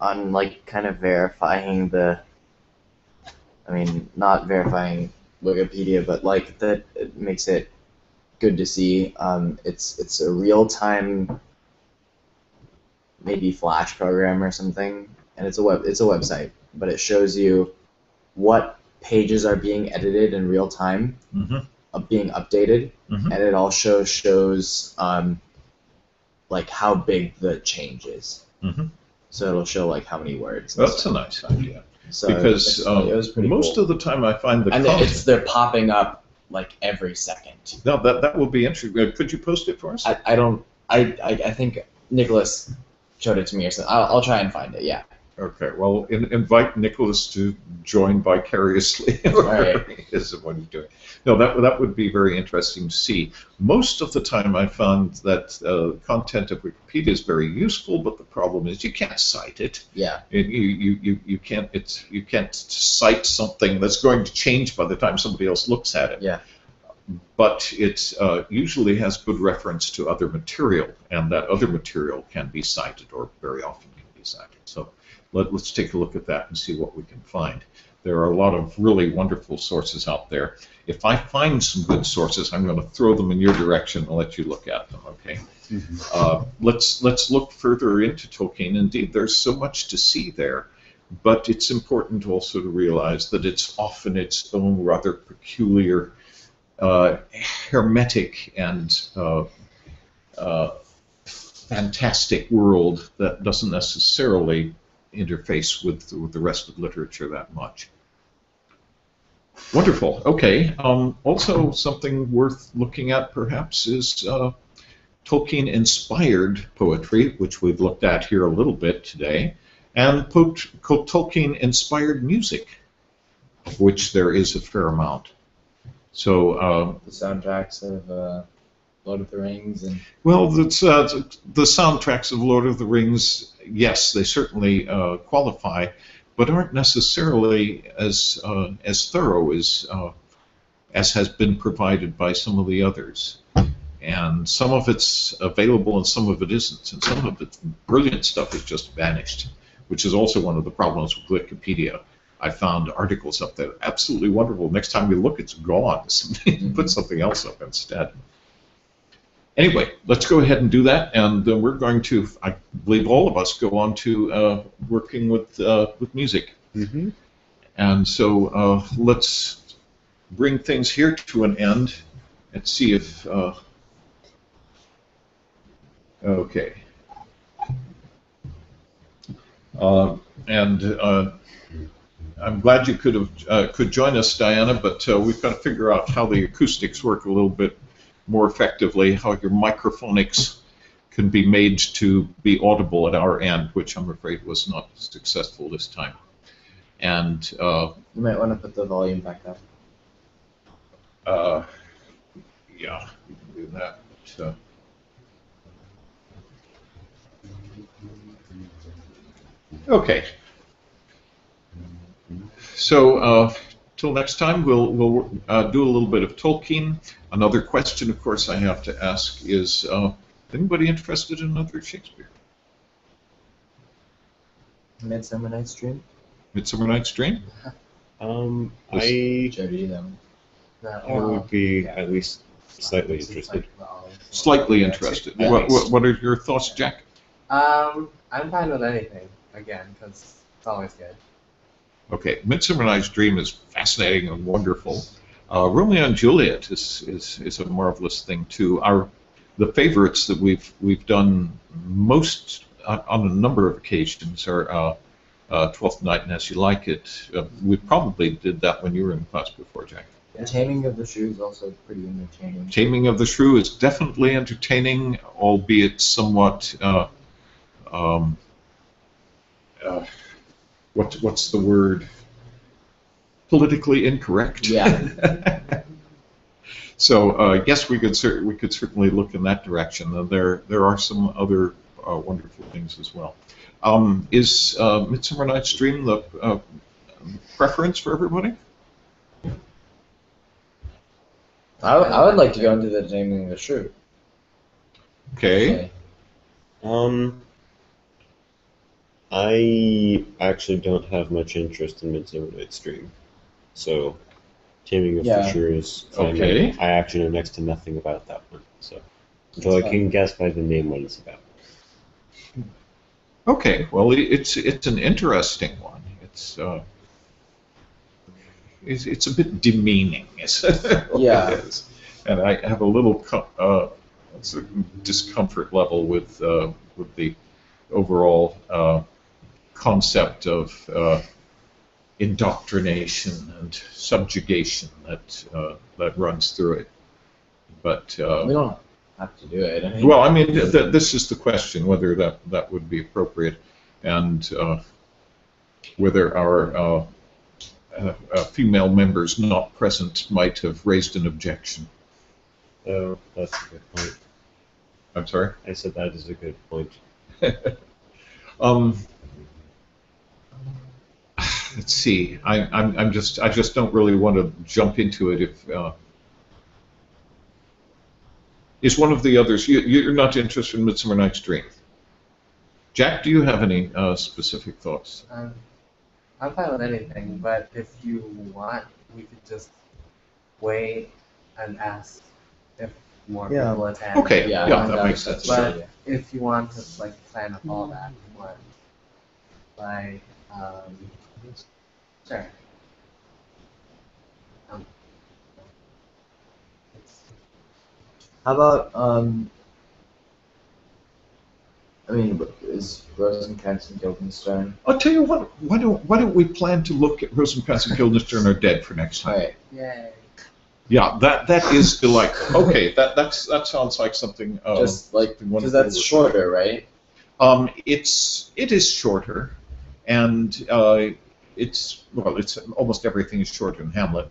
on like kind of verifying the. I mean, not verifying Wikipedia, but like that it makes it good to see. Um, it's it's a real time, maybe Flash program or something, and it's a web it's a website, but it shows you what pages are being edited in real time, Mhm. Being updated, Mhm. and it also shows um, like how big the change is. Mhm. So it'll show like how many words. That's a nice idea. So because um, it was pretty most cool. of the time I find the and content. it's they're popping up like every second. No, that, that will be interesting. Uh, Could you post it for us? I, I don't I, I I think Nicholas showed it to me or something. I'll, I'll try and find it. Yeah. Okay, well, in, invite Nicholas to join vicariously. right. is what he's doing. No, that that would be very interesting to see. Most of the time, I found that uh, content of Wikipedia is very useful, but the problem is you can't cite it. Yeah. And you, you, you, you can't it's you can't cite something that's going to change by the time somebody else looks at it. Yeah. But it uh, usually has good reference to other material, and that other material can be cited, or very often can be cited. So let, let's take a look at that and see what we can find. There are a lot of really wonderful sources out there. If I find some good sources, I'm going to throw them in your direction and let you look at them. Okay. Uh, let's let's look further into Tolkien. Indeed, there's so much to see there, but it's important also to realize that it's often its own rather peculiar, uh, hermetic and uh, uh, fantastic world that doesn't necessarily interface with, with the rest of literature that much. Wonderful. Okay. Um, also, something worth looking at perhaps is uh, Tolkien inspired poetry, which we've looked at here a little bit today, and po- Tolkien inspired music, of which there is a fair amount. So, uh, The soundtracks of uh, Lord of the Rings and well, that's, uh, the soundtracks of Lord of the Rings, yes, they certainly uh, qualify, but aren't necessarily as uh, as thorough as uh, as has been provided by some of the others. And some of it's available and some of it isn't. And some of the brilliant stuff has just vanished, which is also one of the problems with Wikipedia. I found articles up there absolutely wonderful. Next time we look, it's gone. Put something else up instead. Anyway, let's go ahead and do that, and then we're going to, I believe, all of us go on to uh, working with uh, with music. Mm-hmm. And so uh, let's bring things here to an end and see if. Uh, okay. Uh, and uh, I'm glad you could have uh, could join us, Diana. But uh, we've got to figure out how the acoustics work a little bit more effectively. How your microphonics can be made to be audible at our end, which I'm afraid was not successful this time. And uh, you might want to put the volume back up. uh, yeah, do that. Uh, okay. So uh, till next time, we'll we'll uh, do a little bit of Tolkien. Another question, of course, I have to ask is: uh, anybody interested in another Shakespeare? Midsummer Night's Dream. Midsummer Night's Dream. Um, Yes. I, Jody, them. I would be at least slightly interested. Slightly interested. At What, what, what are your thoughts, Jack? Um, I'm fine with anything, again, because it's always good. Okay, Midsummer Night's Dream is fascinating and wonderful. Uh, Romeo and Juliet is, is, is a marvelous thing too. Our the favorites that we've we've done most on, on a number of occasions are uh, uh, Twelfth Night and As You Like It. Uh, we probably did that when you were in class before, Jack. The Taming of the Shrew is also pretty entertaining. Taming of the Shrew is definitely entertaining, albeit somewhat. Uh, um, uh, what what's the word? politically incorrect. Yeah. so uh, yes, we could cer- we could certainly look in that direction. And there there are some other uh, wonderful things as well. Um, is uh, Midsummer Night's Dream the uh, preference for everybody? I, would- I would like to go into the naming of the Shrew. Okay. Um, I actually don't have much interest in Midsummer Night's Dream, so Taming of Yeah. the Shrew is fine. Okay. I actually know next to nothing about that one, so until I can guess by the name what it's about. Okay. Well, it's it's an interesting one. It's uh, it's, it's a bit demeaning, is what Yeah. it is. And I have a little uh, a discomfort level with uh, with the overall uh, concept of uh, indoctrination and subjugation that uh, that runs through it. But uh, We don't have to do it. I mean, well, I mean, th- th- this is the question whether that, that would be appropriate and uh, whether our uh, uh, uh, female members not present might have raised an objection. Oh, that's a good point. I'm sorry. I said that is a good point. Um, let's see. I, I'm, I'm just I just don't really want to jump into it. If uh, is one of the others you, you're not interested in Midsummer Night's Dream? Jack, do you have any uh, specific thoughts? Um, I'm fine with anything, but if you want, we could just wait and ask if more Yeah. people attend. Okay, yeah, yeah, that makes sense. But idea. if you want to like plan up all that one, like um, sure. Um, How about um? I mean, is Rosencrantz and Guildenstern? I'll tell you what. Why don't Why don't we plan to look at Rosencrantz and Guildenstern are dead for next time? Alright. Yay. Yeah, that that is like Okay, that that's that sounds like something. Uh, Just like something because that's shorter, right? Um, it's it is shorter, and uh, it's well, it's almost everything is shorter than Hamlet.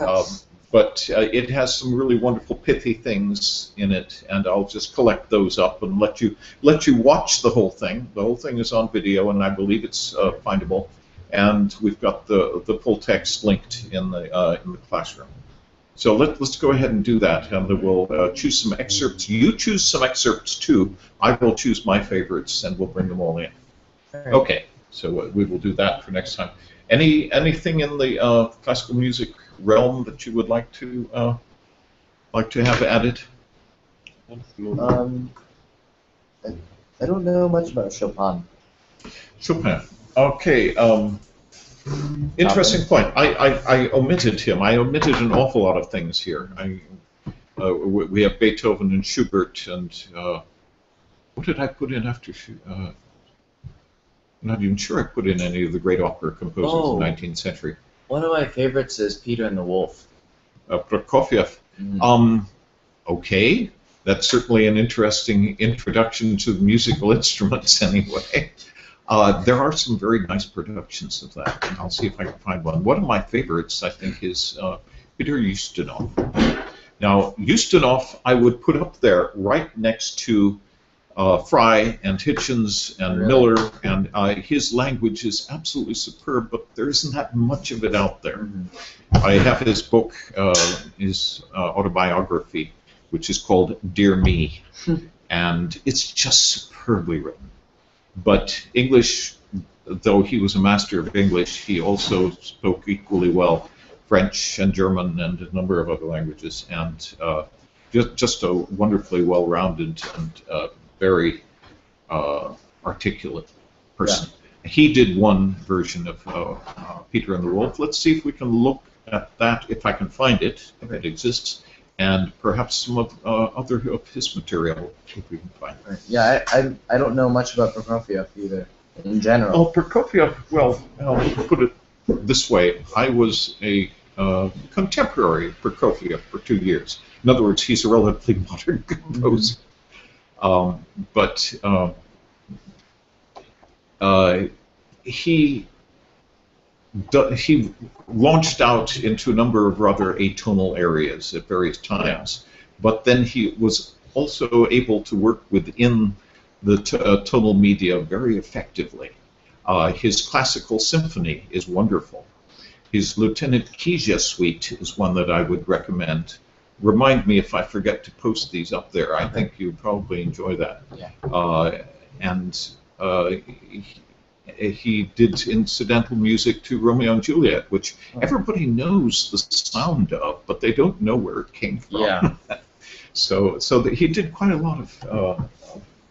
Um, but uh, it has some really wonderful pithy things in it, and I'll just collect those up and let you let you watch the whole thing. The whole thing is on video, and I believe it's uh, findable. And we've got the the full text linked in the uh, in the classroom. So let, let's go ahead and do that, and then we'll uh, choose some excerpts. You choose some excerpts too. I will choose my favorites, and we'll bring them all in. Okay, so uh, we will do that for next time. Any anything in the uh, classical music realm that you would like to uh, like to have added? Um, I, don't know much about Chopin. Chopin. Okay. Um, interesting point. I, I, I omitted him. I omitted an awful lot of things here. I, uh, we have Beethoven and Schubert and uh, what did I put in after? Schu- Uh, I'm not even sure I put in any of the great opera composers Oh. of the 19th century. One of my favorites is Peter and the Wolf. Uh, Prokofiev. Mhm. Um, okay, that's certainly an interesting introduction to musical instruments, anyway. Uh, there are some very nice productions of that, and I'll see if I can find one. One of my favorites, I think, is uh, Peter Ustinov. Now, Ustinov, I would put up there right next to uh, Fry and Hitchens and Really? Miller, and uh, his language is absolutely superb, but there isn't that much of it out there. Mhm. I have his book, uh, his uh, autobiography, which is called Dear Me, and it's just superbly written. But English, though he was a master of English, he also spoke equally well French and German and a number of other languages, and uh, just, just a wonderfully well-rounded and uh, very uh, articulate person. He did one version of uh, uh, Peter and the Wolf. Let's see if we can look at that, if I can find it, if it exists, and perhaps some of uh, other of his material, if we can find it. Yeah, I, I I don't know much about Prokofiev either. In general. Oh, Prokofiev, well, I'll put it this way. I was a uh, contemporary of Prokofiev for two years. In other words, he's a relatively modern composer. Um, but uh, uh, he he launched out into a number of rather atonal areas at various times, but then he was also able to work within the uh, tonal media very effectively. Uh, his classical symphony is wonderful. His Lieutenant Kijé suite is one that I would recommend. Remind me if I forget to post these up there. I think you'd probably enjoy that. Yeah. Uh, and uh, he, he did incidental music to Romeo and Juliet, which everybody knows the sound of, but they don't know where it came from. Yeah. so, so that he did quite a lot of, uh,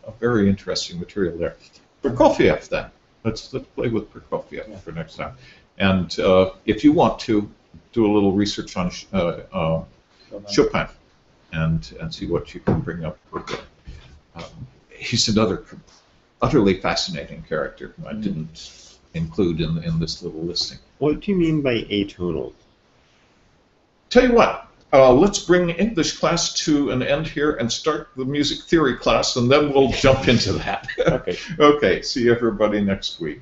of, very interesting material there. Prokofiev, then. Let's let's play with Prokofiev for next time. And uh, if you want to, do a little research on uh, uh, Chopin, and and see what you can bring up. With. Um, he's another utterly fascinating character who I didn't include in in this little listing. What do you mean by atonal? Tell you what, uh, let's bring English class to an end here and start the music theory class, and then we'll jump into that. Okay. okay, see everybody next week.